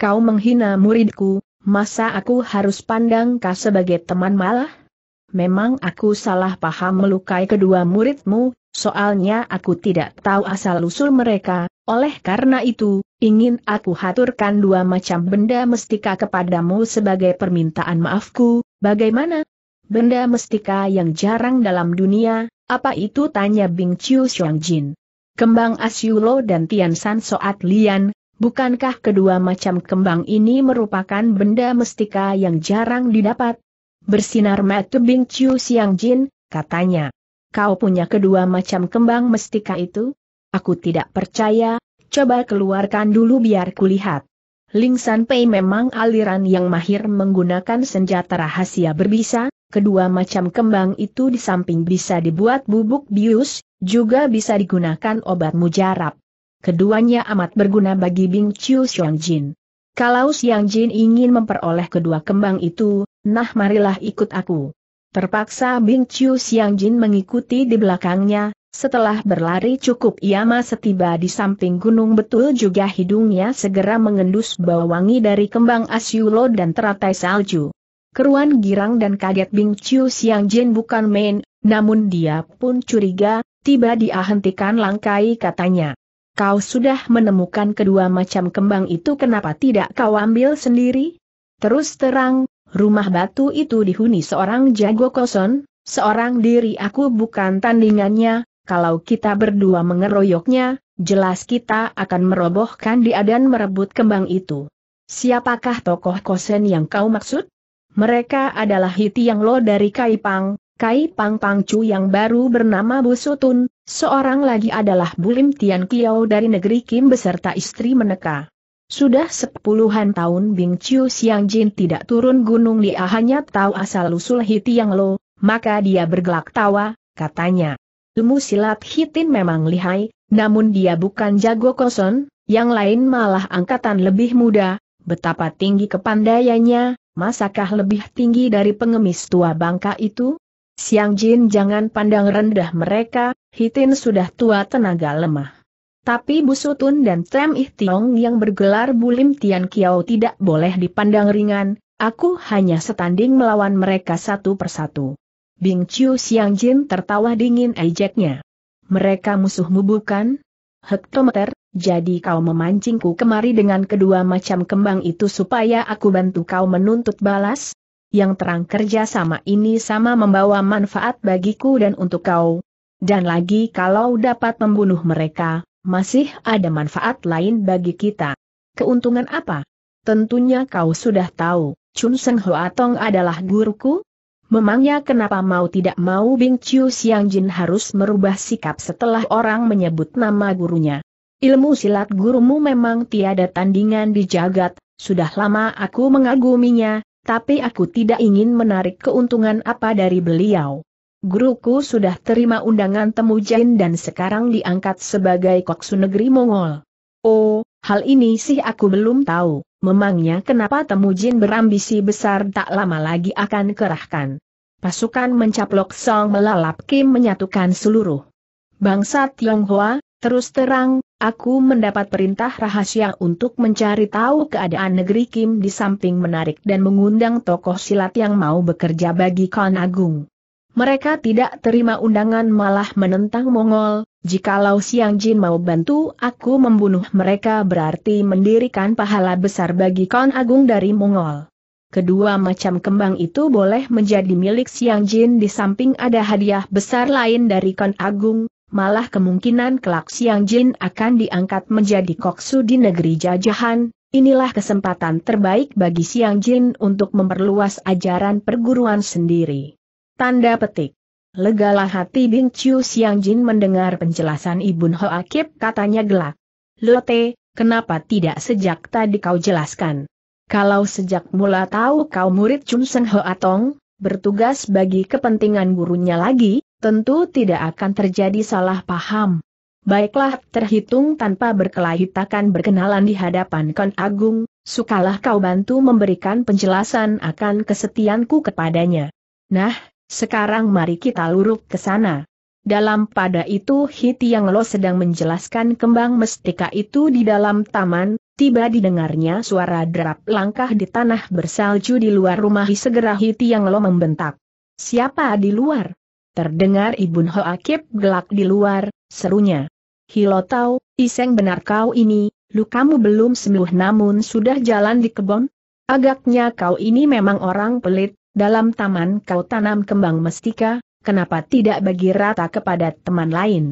Kau menghina muridku, masa aku harus pandang kau sebagai teman malah? Memang aku salah paham melukai kedua muridmu, soalnya aku tidak tahu asal-usul mereka, oleh karena itu, ingin aku haturkan dua macam benda mestika kepadamu sebagai permintaan maafku, bagaimana? Benda mestika yang jarang dalam dunia, apa itu tanya Bing Chiu Xiong Jin. Kembang Asyulo dan Tian San Soat Lian, bukankah kedua macam kembang ini merupakan benda mestika yang jarang didapat? Bersinar mata Bing Chiu Xiang Jin, katanya. Kau punya kedua macam kembang mestika itu? Aku tidak percaya, coba keluarkan dulu biar kulihat. Ling San Pei memang aliran yang mahir menggunakan senjata rahasia berbisa, kedua macam kembang itu di samping bisa dibuat bubuk bius, juga bisa digunakan obat mujarab. Keduanya amat berguna bagi Bing Chiu Xiang Jin. Kalau Xiang Jin ingin memperoleh kedua kembang itu, nah marilah ikut aku. Terpaksa Bing Chiu Xiang Jin mengikuti di belakangnya, setelah berlari cukup Yama setiba di samping gunung betul juga hidungnya segera mengendus bau wangi dari kembang asyulo dan teratai salju. Keruan girang dan kaget Bing Chiu Xiang Jin bukan main, namun dia pun curiga, tiba dia hentikan langkai katanya. Kau sudah menemukan kedua macam kembang itu kenapa tidak kau ambil sendiri? Terus terang, Rumah batu itu dihuni seorang jago koson, seorang diri aku bukan tandingannya, kalau kita berdua mengeroyoknya, jelas kita akan merobohkan dia dan merebut kembang itu. Siapakah tokoh kosen yang kau maksud? Mereka adalah Hiti yang lo dari Kaipang, Kaipang Pangcu yang baru bernama Bu Sutun, seorang lagi adalah Bulim Tian Kiao dari negeri Kim beserta istri Meneka. Sudah sepuluhan tahun Bing Chiu Siang Jin tidak turun gunung dia hanya tahu asal-usul Hiti yang lo, maka dia bergelak tawa, katanya. Ilmu silat Hitin memang lihai, namun dia bukan jago koson, yang lain malah angkatan lebih muda, betapa tinggi kepandaiannya, masakah lebih tinggi dari pengemis tua bangka itu? Siang Jin jangan pandang rendah mereka, Hitin sudah tua tenaga lemah. Tapi Bu Sutun dan Tem Ih Tiong yang bergelar Bulim Tian Kiao tidak boleh dipandang ringan, aku hanya setanding melawan mereka satu persatu. Bing Chiu Siang Jin tertawa dingin ejeknya. Mereka musuhmu bukan? Hektometer, jadi kau memancingku kemari dengan kedua macam kembang itu supaya aku bantu kau menuntut balas? Yang terang kerja sama ini sama membawa manfaat bagiku dan untuk kau. Dan lagi kalau dapat membunuh mereka, masih ada manfaat lain bagi kita. Keuntungan apa? Tentunya kau sudah tahu, Chun Seng Hoa Tong adalah guruku? Memangnya kenapa mau tidak mau Bing Chiu Siang Jin harus merubah sikap setelah orang menyebut nama gurunya? Ilmu silat gurumu memang tiada tandingan di jagat, sudah lama aku mengaguminya, tapi aku tidak ingin menarik keuntungan apa dari beliau. Guruku sudah terima undangan temu Jain dan sekarang diangkat sebagai koksu negeri Mongol. Oh, hal ini sih aku belum tahu, memangnya kenapa temu Jin berambisi besar tak lama lagi akan kerahkan. Pasukan mencaplok Song melalap Kim menyatukan seluruh bangsa Tionghoa, Terus terang, aku mendapat perintah rahasia untuk mencari tahu keadaan negeri Kim di samping menarik dan mengundang tokoh silat yang mau bekerja bagi Khan Agung. Mereka tidak terima undangan malah menentang Mongol, jikalau Siang Jin mau bantu aku membunuh mereka berarti mendirikan pahala besar bagi Khan Agung dari Mongol. Kedua macam kembang itu boleh menjadi milik Siang Jin di samping ada hadiah besar lain dari Khan Agung, malah kemungkinan kelak Siang Jin akan diangkat menjadi koksu di negeri jajahan, inilah kesempatan terbaik bagi Siang Jin untuk memperluas ajaran perguruan sendiri. Tanda petik. Legalah hati Bing Chiu Siang Jin mendengar penjelasan Ibun Hoakip katanya gelak. Lote, kenapa tidak sejak tadi kau jelaskan? Kalau sejak mula tahu kau murid Chun Seng Hoatong, bertugas bagi kepentingan gurunya lagi, tentu tidak akan terjadi salah paham. Baiklah, terhitung tanpa berkelahi takkan berkenalan di hadapan Kon Agung, sukalah kau bantu memberikan penjelasan akan kesetianku kepadanya. Nah, sekarang mari kita luruk ke sana. Dalam pada itu Hiti yang lo sedang menjelaskan kembang mestika itu di dalam taman, tiba didengarnya suara derap langkah di tanah bersalju di luar rumah segera Hiti yang lo membentak. Siapa di luar? Terdengar Ibun Hoakip gelak di luar, serunya. Hilo tahu, Iseng benar kau ini, lu kamu belum sembuh namun sudah jalan di kebun? Agaknya kau ini memang orang pelit, dalam taman kau tanam kembang mestika, kenapa tidak bagi rata kepada teman lain?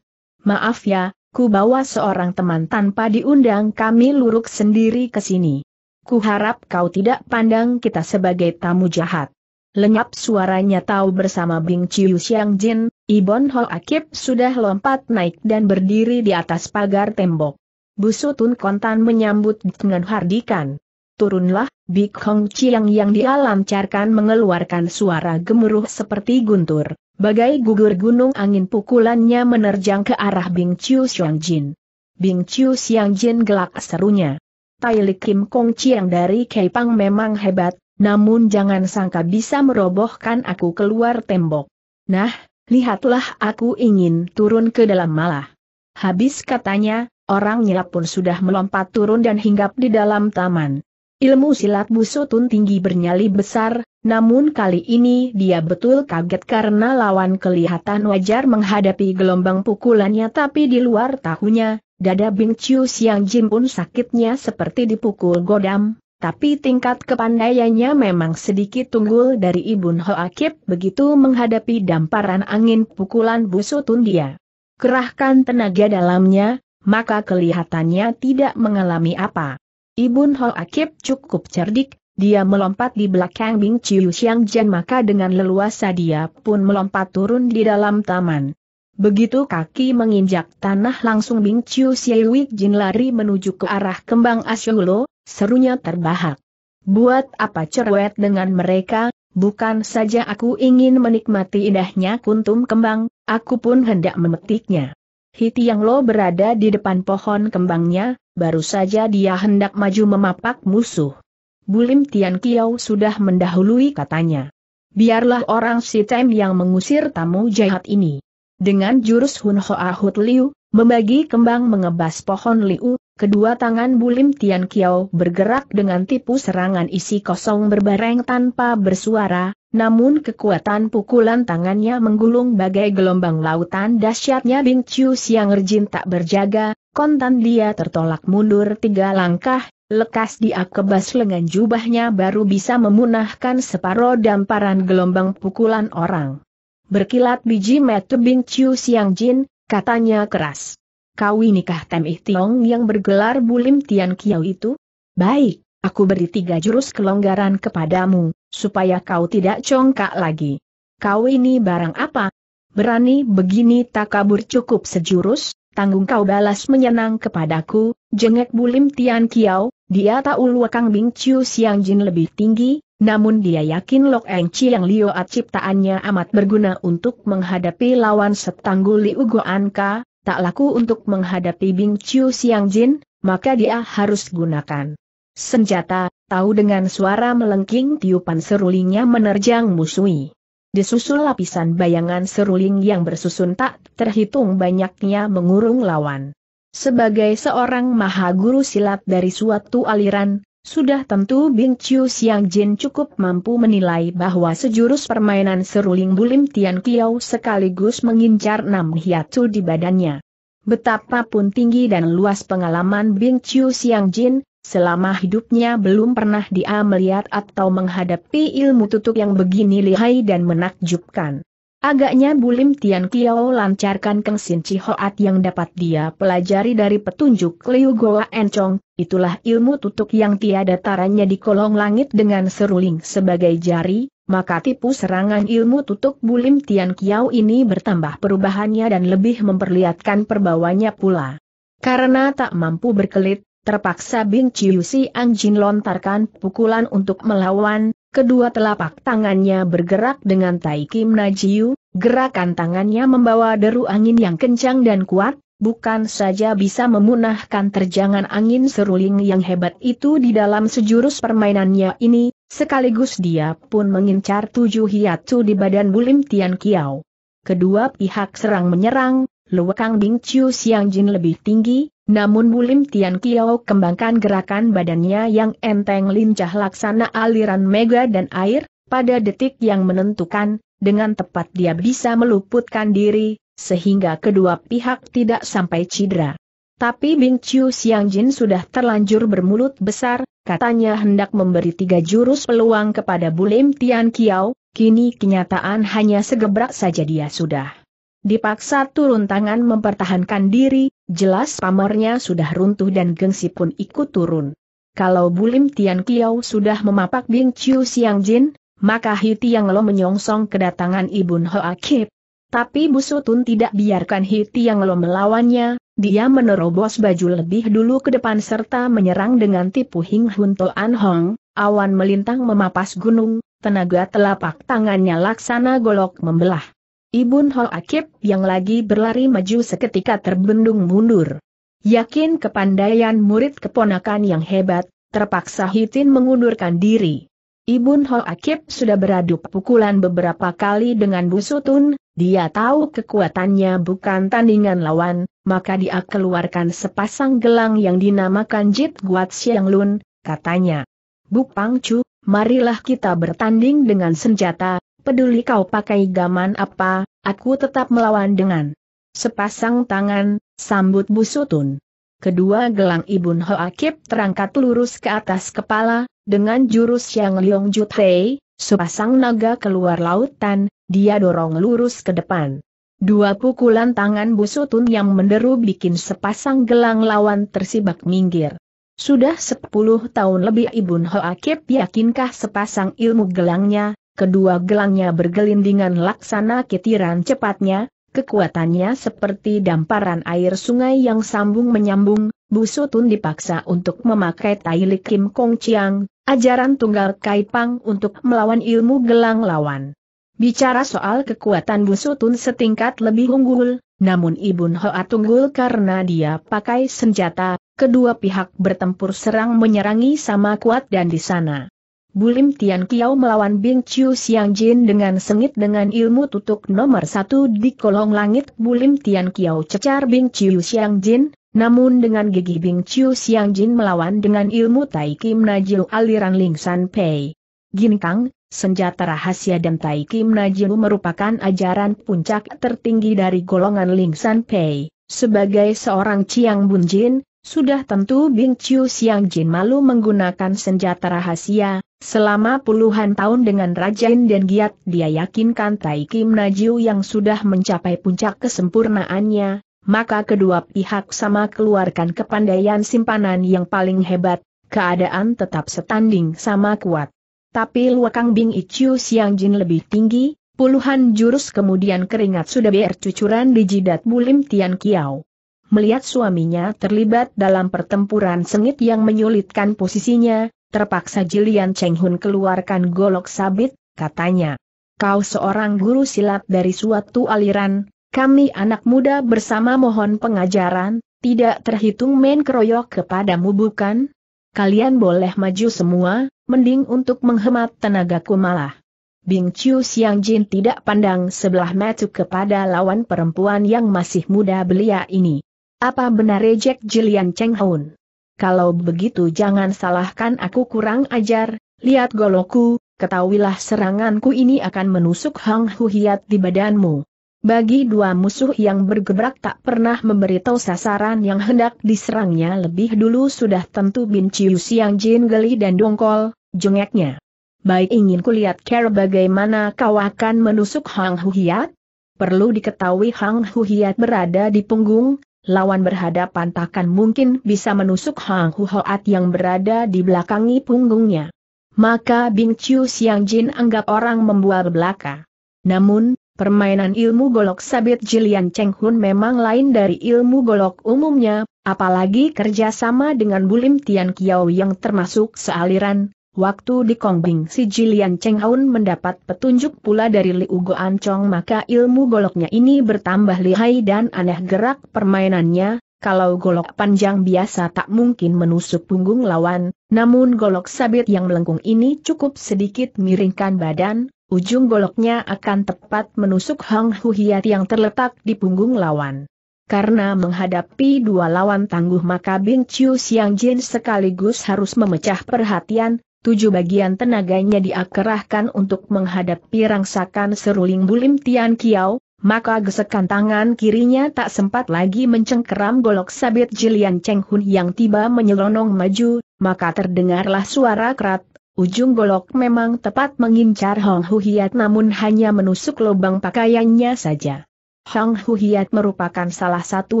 Maaf ya, ku bawa seorang teman tanpa diundang kami luruk sendiri ke sini. Ku harap kau tidak pandang kita sebagai tamu jahat. Lenyap suaranya tahu bersama Bing Chiu Xiang Jin, Ibon Ho Akip sudah lompat naik dan berdiri di atas pagar tembok. Bu Sutun kontan menyambut dengan hardikan. Turunlah, Big Hong Chiang yang dia lancarkan mengeluarkan suara gemuruh seperti guntur, bagai gugur gunung angin pukulannya menerjang ke arah Bing Chiu Xiang Jin. Bing Chiu Xiang Jin gelak serunya. Tai Kim Kong Chiang dari Keipang memang hebat, namun jangan sangka bisa merobohkan aku keluar tembok. Nah, lihatlah aku ingin turun ke dalam malah. Habis katanya, orangnya pun sudah melompat turun dan hinggap di dalam taman. Ilmu silat busutun tinggi bernyali besar, namun kali ini dia betul kaget karena lawan kelihatan wajar menghadapi gelombang pukulannya tapi di luar tahunya, dada Bing Chiu Siang Jim pun sakitnya seperti dipukul godam, tapi tingkat kepandaiannya memang sedikit tunggul dari Ibun Hoakip begitu menghadapi damparan angin pukulan busutun dia. Kerahkan tenaga dalamnya, maka kelihatannya tidak mengalami apa. Ibun Hoakip cukup cerdik, dia melompat di belakang Bing Chiu Xiang Jen maka dengan leluasa dia pun melompat turun di dalam taman. Begitu kaki menginjak tanah langsung Bing Chiu Xiang Jin lari menuju ke arah kembang Asyulo, Serunya terbahak. Buat apa cerewet dengan mereka, bukan saja aku ingin menikmati indahnya kuntum kembang, aku pun hendak memetiknya. Hiti yang lo berada di depan pohon kembangnya, baru saja dia hendak maju memapak musuh. Bulim Tian Kiau sudah mendahului katanya. Biarlah orang si Tem yang mengusir tamu jahat ini. Dengan jurus Hun Hoa Hut Liu, membagi kembang mengebas pohon liu, Kedua tangan Bulim Tian Kiao bergerak dengan tipu serangan isi kosong berbareng tanpa bersuara, namun kekuatan pukulan tangannya menggulung bagai gelombang lautan dahsyatnya Bing Chiu Siang Rjin tak berjaga, kontan dia tertolak mundur tiga langkah, lekas dia kebas lengan jubahnya baru bisa memunahkan separuh damparan gelombang pukulan orang. Berkilat biji metu Bing Chiu Siang Jin, katanya keras kau nikah Temih Tiong yang bergelar Bulim Tian Kiau itu? Baik, aku beri tiga jurus kelonggaran kepadamu, supaya kau tidak congkak lagi. Kau ini barang apa? Berani begini tak kabur cukup sejurus, tanggung kau balas menyenang kepadaku, jengek Bulim Tian Kiau, dia tahu Luakang Bing Chiu Siang Jin lebih tinggi, namun dia yakin Lok Eng Chi yang At ciptaannya amat berguna untuk menghadapi lawan setanggul Liu Goan Ka, tak laku untuk menghadapi Bing Chiu Siang Jin, maka dia harus gunakan senjata, tahu dengan suara melengking tiupan serulingnya menerjang musuhi. disusul lapisan bayangan seruling yang bersusun tak terhitung banyaknya mengurung lawan. Sebagai seorang maha guru silat dari suatu aliran, sudah tentu Bing Chiu Siang Jin cukup mampu menilai bahwa sejurus permainan seruling Bulim Tian Kiau sekaligus mengincar enam hiatu di badannya. Betapapun tinggi dan luas pengalaman Bing Chiu Siang Jin, Selama hidupnya belum pernah dia melihat atau menghadapi ilmu tutuk yang begini lihai dan menakjubkan. Agaknya Bulim Tian Kiao lancarkan Keng Sin Hoat yang dapat dia pelajari dari petunjuk Liu Goa Encong, itulah ilmu tutuk yang tiada taranya di kolong langit dengan seruling sebagai jari, maka tipu serangan ilmu tutuk Bulim Tian Kiao ini bertambah perubahannya dan lebih memperlihatkan perbawanya pula. Karena tak mampu berkelit, Terpaksa Bing Chiu Si Anjin lontarkan pukulan untuk melawan, kedua telapak tangannya bergerak dengan Tai Kim Najiu, gerakan tangannya membawa deru angin yang kencang dan kuat, bukan saja bisa memunahkan terjangan angin seruling yang hebat itu di dalam sejurus permainannya ini, sekaligus dia pun mengincar tujuh hiatu di badan Bulim Tian Kiao. Kedua pihak serang menyerang, Luekang Bing Chiu Siang Jin lebih tinggi, namun Bulim Tian Kiao kembangkan gerakan badannya yang enteng lincah laksana aliran mega dan air, pada detik yang menentukan, dengan tepat dia bisa meluputkan diri, sehingga kedua pihak tidak sampai cedera. Tapi Bing Chiu Siang Jin sudah terlanjur bermulut besar, katanya hendak memberi tiga jurus peluang kepada Bulim Tian Kiao, kini kenyataan hanya segebrak saja dia sudah dipaksa turun tangan mempertahankan diri, jelas pamornya sudah runtuh dan gengsi pun ikut turun. Kalau Bulim Tian Kiao sudah memapak Bing Chiu Siang Jin, maka Hiti yang lo menyongsong kedatangan Ibun Hoa Kip. Tapi Bu Sutun tidak biarkan Hiti yang lo melawannya, dia menerobos baju lebih dulu ke depan serta menyerang dengan tipu Hing Hun An Hong, awan melintang memapas gunung, tenaga telapak tangannya laksana golok membelah. Ibun Ho Akip yang lagi berlari maju seketika terbendung mundur. Yakin kepandaian murid keponakan yang hebat, terpaksa Hitin mengundurkan diri. Ibun Ho Akip sudah beradu pukulan beberapa kali dengan Bu Sutun, dia tahu kekuatannya bukan tandingan lawan, maka dia keluarkan sepasang gelang yang dinamakan Jit Guat Siang Lun, katanya. Bu Pangcu, marilah kita bertanding dengan senjata, peduli kau pakai gaman apa, aku tetap melawan dengan sepasang tangan, sambut Busutun. Kedua gelang Ibun Hoakip terangkat lurus ke atas kepala, dengan jurus yang Liong Jutei, sepasang naga keluar lautan, dia dorong lurus ke depan. Dua pukulan tangan Busutun yang menderu bikin sepasang gelang lawan tersibak minggir. Sudah sepuluh tahun lebih Ibun Hoakip yakinkah sepasang ilmu gelangnya, kedua gelangnya bergelindingan laksana kitiran cepatnya, kekuatannya seperti damparan air sungai yang sambung menyambung, Bu Sutun dipaksa untuk memakai Taili Kim Kong Chiang, ajaran tunggal Kaipang untuk melawan ilmu gelang lawan. Bicara soal kekuatan Bu Sutun setingkat lebih unggul, namun Ibun Hoa tunggul karena dia pakai senjata, kedua pihak bertempur serang menyerangi sama kuat dan di sana. Bulim Tian Kiao melawan Bing Chiu Siang Jin dengan sengit dengan ilmu tutuk nomor satu di kolong langit Bulim Tian Kiao cecar Bing Chiu Siang Jin, namun dengan gigi Bing Chiu Siang Jin melawan dengan ilmu Tai Kim Najiu aliran Ling San Pei. Ginkang, senjata rahasia dan Tai Kim Najiu merupakan ajaran puncak tertinggi dari golongan Ling San Pei. Sebagai seorang Chiang Bun Jin, sudah tentu Bing Chiu Siang Jin malu menggunakan senjata rahasia, Selama puluhan tahun dengan rajin dan giat dia yakinkan Tai Kim Najiu yang sudah mencapai puncak kesempurnaannya, maka kedua pihak sama keluarkan kepandaian simpanan yang paling hebat, keadaan tetap setanding sama kuat. Tapi Luakang Bing Ichiu Siang Jin lebih tinggi, puluhan jurus kemudian keringat sudah bercucuran di jidat Bulim Tian Kiao. Melihat suaminya terlibat dalam pertempuran sengit yang menyulitkan posisinya, Terpaksa Jilian Cheng Hun keluarkan golok sabit, katanya. Kau seorang guru silat dari suatu aliran, kami anak muda bersama mohon pengajaran, tidak terhitung main keroyok kepadamu bukan? Kalian boleh maju semua, mending untuk menghemat tenagaku malah. Bing Chiu Siang Jin tidak pandang sebelah mata kepada lawan perempuan yang masih muda belia ini. Apa benar rejek Jilian Cheng Hun? Kalau begitu jangan salahkan aku kurang ajar, lihat golokku, ketahuilah seranganku ini akan menusuk Hang Huhiat di badanmu. Bagi dua musuh yang bergebrak tak pernah memberitahu sasaran yang hendak diserangnya lebih dulu sudah tentu Bin Chiu Siang Jin geli dan dongkol, jengeknya. Baik ingin kulihat cara bagaimana kau akan menusuk Hang Huhiat? Perlu diketahui Hang Huhiat berada di punggung, lawan berhadapan takkan mungkin bisa menusuk Hang Huhiat yang berada di belakangi punggungnya. Maka Bing Chiu Siang Jin anggap orang membual belaka. Namun, permainan ilmu golok sabit Jilian Cheng Hun memang lain dari ilmu golok umumnya, apalagi kerjasama dengan Bulim Tian Kiao yang termasuk sealiran, Waktu di Kongbing si Jilian Cheng Haun mendapat petunjuk pula dari Li Ugo Ancong maka ilmu goloknya ini bertambah lihai dan aneh gerak permainannya, kalau golok panjang biasa tak mungkin menusuk punggung lawan, namun golok sabit yang melengkung ini cukup sedikit miringkan badan, ujung goloknya akan tepat menusuk Hang Huhiat yang terletak di punggung lawan. Karena menghadapi dua lawan tangguh maka Bing Chiu Siang Jin sekaligus harus memecah perhatian, tujuh bagian tenaganya diakerahkan untuk menghadapi rangsakan seruling bulim Tian Kiao, maka gesekan tangan kirinya tak sempat lagi mencengkeram golok sabit Jilian Cheng Hun yang tiba menyelonong maju, maka terdengarlah suara kerat, ujung golok memang tepat mengincar Hong Hu Hiat namun hanya menusuk lubang pakaiannya saja. Hong Hu Hiat merupakan salah satu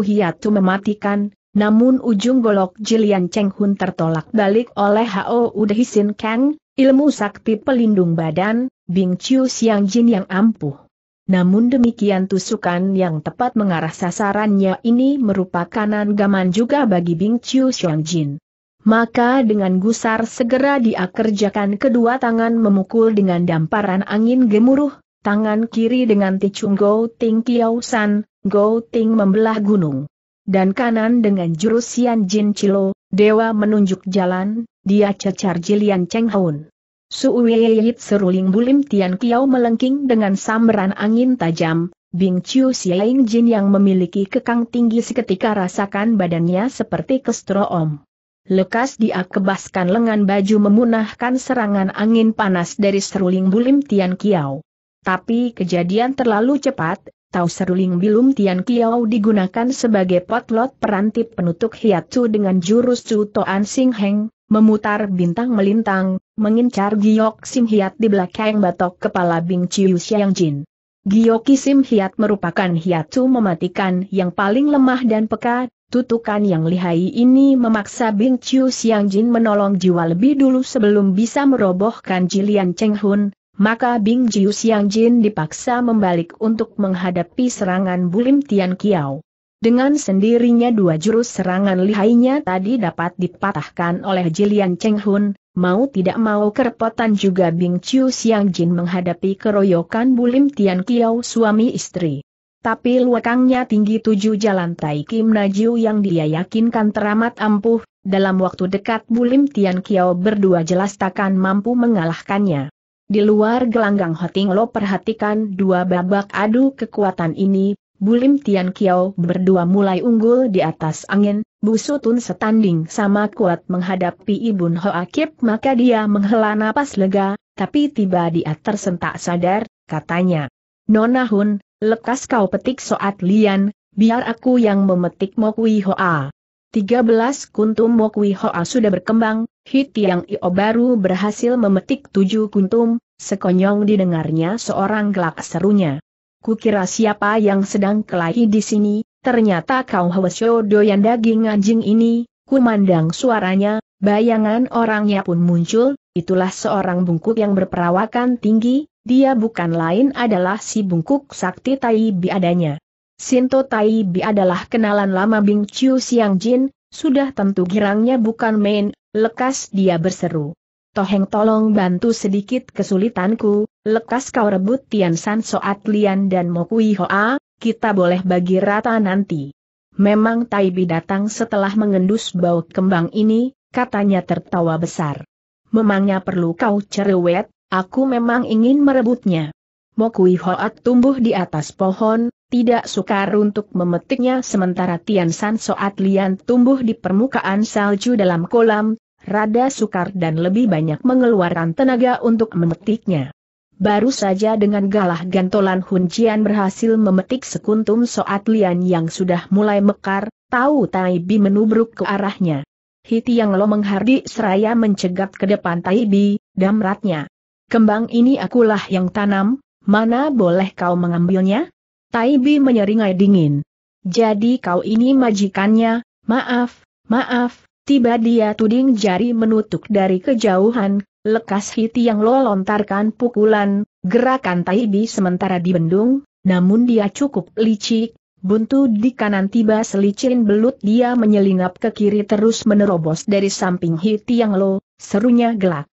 hiatu mematikan, namun ujung golok Jilian Cheng Hun tertolak balik oleh Hao Udehisin Kang, ilmu sakti pelindung badan, Bing Chiu Siang Jin yang ampuh. Namun demikian tusukan yang tepat mengarah sasarannya ini merupakan gaman juga bagi Bing Chiu Siang Jin. Maka dengan gusar segera dia kerjakan kedua tangan memukul dengan damparan angin gemuruh, tangan kiri dengan ticung Go Ting Kiao San, Go Ting membelah gunung dan kanan dengan jurus Sian Jin Chilo, dewa menunjuk jalan, dia cecar Jilian Cheng Hun. Suuyeyit seruling bulim Tian Kiao melengking dengan sambaran angin tajam, Bing Chiu Siaing Jin yang memiliki kekang tinggi seketika rasakan badannya seperti kestroom. Lekas dia kebaskan lengan baju memunahkan serangan angin panas dari seruling bulim Tian Kiao. Tapi kejadian terlalu cepat, Tau seruling bilum Tian Kiao digunakan sebagai potlot perantip penutup hiatu dengan jurus Chu Toan Sing Heng, memutar bintang melintang, mengincar giok sim hiat di belakang batok kepala Bing Chiu Xiang Jin. Giok sim hiat merupakan hiatu mematikan yang paling lemah dan peka, tutukan yang lihai ini memaksa Bing Chiu Xiang Jin menolong jiwa lebih dulu sebelum bisa merobohkan Jilian Cheng Hun, maka Bing Jiu Siang Jin dipaksa membalik untuk menghadapi serangan Bulim Tian Kiao. Dengan sendirinya dua jurus serangan lihainya tadi dapat dipatahkan oleh Jilian Cheng Hun, mau tidak mau kerepotan juga Bing Chiu Siang Jin menghadapi keroyokan Bulim Tian Kiao suami istri. Tapi luakangnya tinggi tujuh jalan Tai Kim Naju yang dia yakinkan teramat ampuh, dalam waktu dekat Bulim Tian Kiao berdua jelas takkan mampu mengalahkannya. Di luar gelanggang Hoting Lo perhatikan dua babak adu kekuatan ini, Bulim Tian Kiao berdua mulai unggul di atas angin, Bu Sutun setanding sama kuat menghadapi Ibun Hoakip maka dia menghela napas lega, tapi tiba dia tersentak sadar, katanya. Nona Hun, lekas kau petik soat lian, biar aku yang memetik Mokwi Hoa. 13 kuntum Mokwi Hoa sudah berkembang, Hit yang Io baru berhasil memetik tujuh kuntum, sekonyong didengarnya seorang gelak serunya. Kukira siapa yang sedang kelahi di sini, ternyata kau Hwasyo doyan daging anjing ini, kumandang suaranya, bayangan orangnya pun muncul, itulah seorang bungkuk yang berperawakan tinggi, dia bukan lain adalah si bungkuk sakti Tai Bi adanya. Sinto Tai Bi adalah kenalan lama Bing Chiu Siang Jin, sudah tentu girangnya bukan main, Lekas dia berseru. Toheng tolong bantu sedikit kesulitanku, lekas kau rebut Tian San Soat Lian dan Mokui Hoa, kita boleh bagi rata nanti. Memang Taibi datang setelah mengendus bau kembang ini, katanya tertawa besar. Memangnya perlu kau cerewet, aku memang ingin merebutnya. Mokui Hoat tumbuh di atas pohon, tidak sukar untuk memetiknya sementara Tian San Soat Lian tumbuh di permukaan salju dalam kolam, rada sukar dan lebih banyak mengeluarkan tenaga untuk memetiknya. Baru saja dengan galah gantolan Hun Jian berhasil memetik sekuntum Soat Lian yang sudah mulai mekar, tahu Tai Bi menubruk ke arahnya. Hiti yang lo menghardi seraya mencegat ke depan Tai Bi, damratnya. Kembang ini akulah yang tanam, Mana boleh kau mengambilnya? Taibi menyeringai dingin. Jadi kau ini majikannya, maaf, maaf, tiba dia tuding jari menutuk dari kejauhan, lekas hiti yang lo lontarkan pukulan, gerakan Taibi sementara dibendung, namun dia cukup licik, buntu di kanan tiba selicin belut dia menyelinap ke kiri terus menerobos dari samping hiti yang lo, serunya gelak.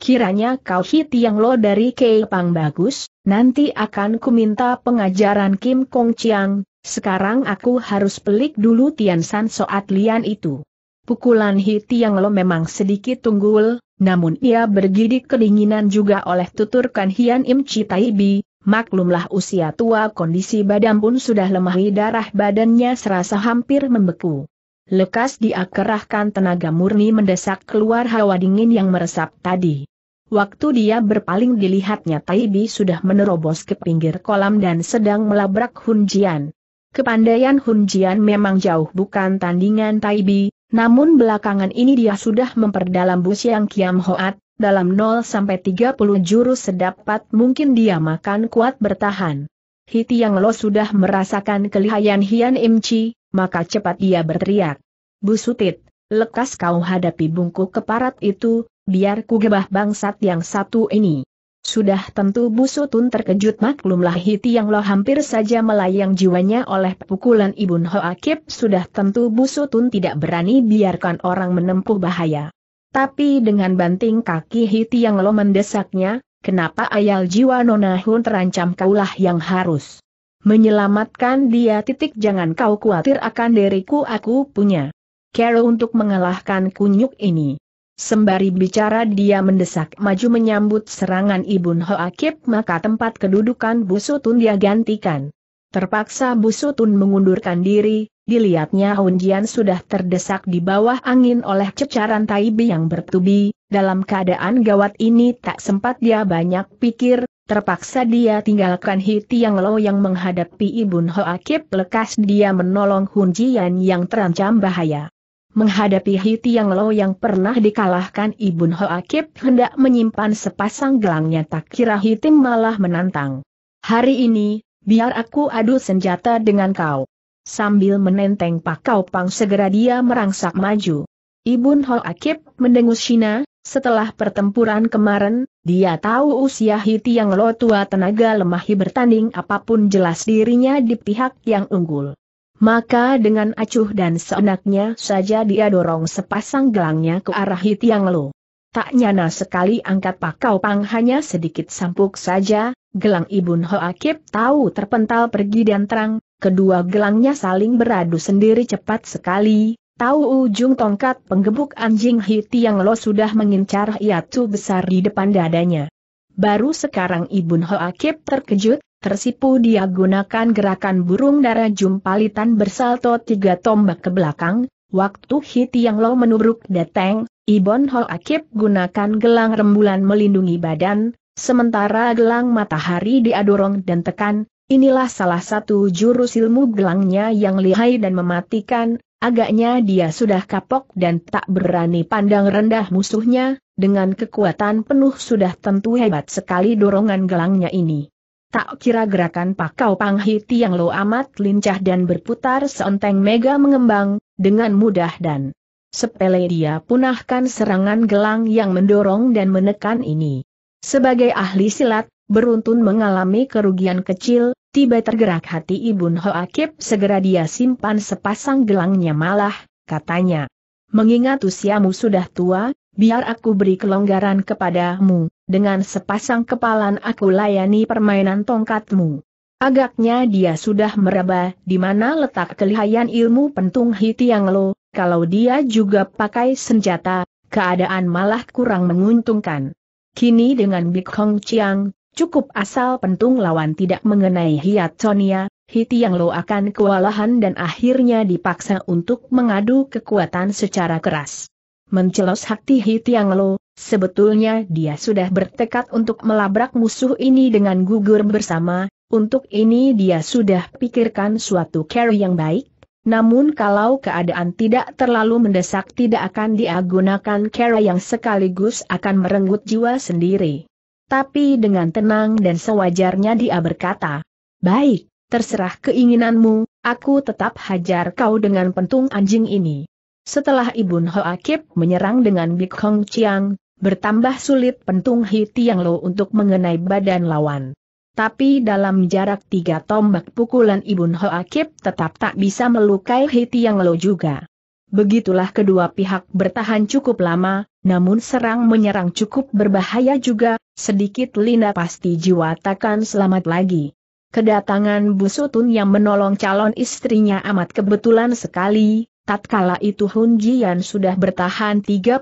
Kiranya kau hit yang lo dari Pang bagus, nanti akan kuminta pengajaran Kim Kong Chiang, sekarang aku harus pelik dulu Tian San Soat Lian itu. Pukulan hit yang lo memang sedikit tunggul, namun ia bergidik kedinginan juga oleh tuturkan Hian Im Chi Bi, maklumlah usia tua kondisi badan pun sudah lemahi darah badannya serasa hampir membeku. Lekas dia kerahkan tenaga murni mendesak keluar hawa dingin yang meresap tadi. Waktu dia berpaling dilihatnya Taibi sudah menerobos ke pinggir kolam dan sedang melabrak Hunjian. Kepandaian Hunjian memang jauh bukan tandingan Taibi, namun belakangan ini dia sudah memperdalam bus yang Kiam Hoat, dalam 0 sampai 30 jurus sedapat mungkin dia makan kuat bertahan. Hiti yang lo sudah merasakan kelihayan Hian Imci, maka cepat dia berteriak. Busutit, lekas kau hadapi bungkuk keparat itu, biar ku gebah bangsat yang satu ini. Sudah tentu Bu Sutun terkejut maklumlah Hiti yang lo hampir saja melayang jiwanya oleh pukulan Ibun Hoakip sudah tentu Bu Sutun tidak berani biarkan orang menempuh bahaya. Tapi dengan banting kaki Hiti yang lo mendesaknya, kenapa ayal jiwa Nona Hun terancam kaulah yang harus menyelamatkan dia titik jangan kau khawatir akan diriku aku punya. Cara untuk mengalahkan kunyuk ini. Sembari bicara dia mendesak maju menyambut serangan Ibun Hoakip maka tempat kedudukan Busutun dia gantikan. Terpaksa Busutun mengundurkan diri, dilihatnya Hunjian sudah terdesak di bawah angin oleh cecaran Taibi yang bertubi, dalam keadaan gawat ini tak sempat dia banyak pikir, terpaksa dia tinggalkan Hiti yang lo yang menghadapi Ibun Hoakip lekas dia menolong Hunjian yang terancam bahaya. Menghadapi Hiti yang Lo yang pernah dikalahkan Ibun Hoakip hendak menyimpan sepasang gelangnya tak kira Hitim malah menantang. Hari ini, biar aku adu senjata dengan kau. Sambil menenteng pakau pang segera dia merangsak maju. Ibun Hoakip mendengus Shina, setelah pertempuran kemarin, dia tahu usia Hiti yang Lo tua tenaga lemahi bertanding apa pun jelas dirinya di pihak yang unggul. Maka dengan acuh dan seenaknya saja dia dorong sepasang gelangnya ke arah Hitiang Lo. Tak nyana sekali angkat pakau pang hanya sedikit sampuk saja, gelang Ibun Hoakip tahu terpental pergi dan terang, kedua gelangnya saling beradu sendiri cepat sekali, tahu ujung tongkat penggebuk anjing Hitiang Lo sudah mengincar Iatu besar di depan dadanya. Baru sekarang Ibun Hoakip terkejut, Tersipu dia gunakan gerakan burung darah jumpalitan bersalto tiga tombak ke belakang, waktu Hiti yang lo menubruk datang, Ibon Ho Akip gunakan gelang rembulan melindungi badan, sementara gelang matahari diadorong dan tekan, inilah salah satu jurus ilmu gelangnya yang lihai dan mematikan, agaknya dia sudah kapok dan tak berani pandang rendah musuhnya, dengan kekuatan penuh sudah tentu hebat sekali dorongan gelangnya ini. Tak kira gerakan Pakau Panghiti yang lo amat lincah dan berputar seenteng mega mengembang, dengan mudah dan sepele dia punahkan serangan gelang yang mendorong dan menekan ini. Sebagai ahli silat, beruntun mengalami kerugian kecil, tiba tergerak hati Ibun Hoakip segera dia simpan sepasang gelangnya malah, katanya. Mengingat usiamu sudah tua, biar aku beri kelonggaran kepadamu, dengan sepasang kepalan aku layani permainan tongkatmu. Agaknya dia sudah meraba di mana letak kelihayan ilmu pentung Hitiang Lo, kalau dia juga pakai senjata, keadaan malah kurang menguntungkan. Kini dengan Big Hong Chiang, cukup asal pentung lawan tidak mengenai Hiat Sonia, Hiti yang Lo akan kewalahan dan akhirnya dipaksa untuk mengadu kekuatan secara keras. Mencelos hati Hiti yang Lo, sebetulnya dia sudah bertekad untuk melabrak musuh ini dengan gugur bersama, untuk ini dia sudah pikirkan suatu cara yang baik, namun kalau keadaan tidak terlalu mendesak tidak akan dia gunakan cara yang sekaligus akan merenggut jiwa sendiri. Tapi dengan tenang dan sewajarnya dia berkata, Baik, terserah keinginanmu, aku tetap hajar kau dengan pentung anjing ini. Setelah Ibun Hoakip menyerang dengan Big Hong Chiang, bertambah sulit pentung Hiti yang Lo untuk mengenai badan lawan. Tapi dalam jarak tiga tombak pukulan Ibun Hoakip tetap tak bisa melukai Hiti yang lo juga. Begitulah kedua pihak bertahan cukup lama, namun serang menyerang cukup berbahaya juga, sedikit Linda pasti jiwa takkan selamat lagi. Kedatangan Bu Sutun yang menolong calon istrinya amat kebetulan sekali, tatkala itu Hun Jian sudah bertahan 30.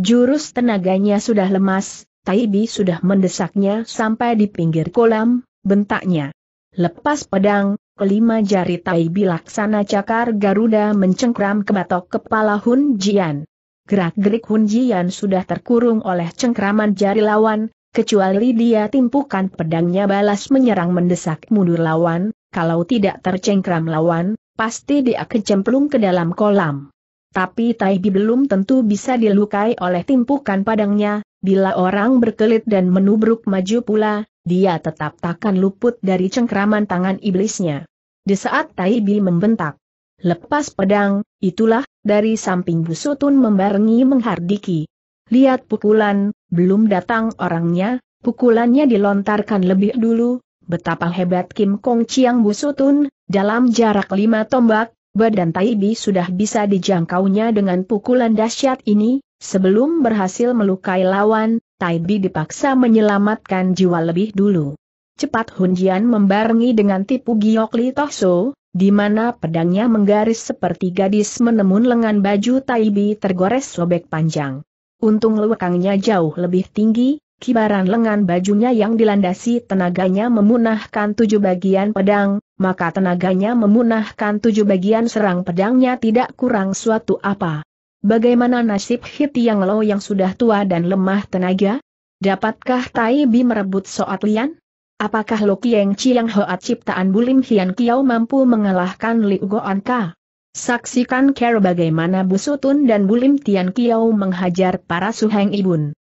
Jurus tenaganya sudah lemas, Taibi sudah mendesaknya sampai di pinggir kolam, bentaknya. Lepas pedang, kelima jari Taibi laksana cakar Garuda mencengkram ke batok kepala Hun Jian. Gerak-gerik Hun Jian sudah terkurung oleh cengkraman jari lawan, kecuali dia timpukan pedangnya balas menyerang mendesak mundur lawan, kalau tidak tercengkram lawan, pasti dia kecemplung ke dalam kolam. Tapi Taibi belum tentu bisa dilukai oleh timpukan padangnya, Bila orang berkelit dan menubruk maju pula, dia tetap takkan luput dari cengkraman tangan iblisnya. Di saat Taibi membentak, lepas pedang, itulah, dari samping Busutun membarengi menghardiki. Lihat pukulan, belum datang orangnya, pukulannya dilontarkan lebih dulu, betapa hebat Kim Kong Chiang Busutun, dalam jarak lima tombak, badan Taibi sudah bisa dijangkaunya dengan pukulan dahsyat ini, Sebelum berhasil melukai lawan, Taibi dipaksa menyelamatkan jiwa lebih dulu. Cepat Hunjian membarengi dengan tipu Giok Li Tohso, di mana pedangnya menggaris seperti gadis menemun lengan baju Taibi tergores sobek panjang. Untung lewekangnya jauh lebih tinggi, kibaran lengan bajunya yang dilandasi tenaganya memunahkan tujuh bagian pedang, maka tenaganya memunahkan tujuh bagian serang pedangnya tidak kurang suatu apa. Bagaimana nasib Hit yang Lo yang sudah tua dan lemah tenaga? Dapatkah Tai Bi merebut Soat Lian? Apakah Lo Kieng Chiang Hoat ciptaan Bulim Hian Kiao mampu mengalahkan Li Goan Ka? Saksikan care bagaimana Busutun dan Bulim Tian Kiao menghajar para suheng ibun.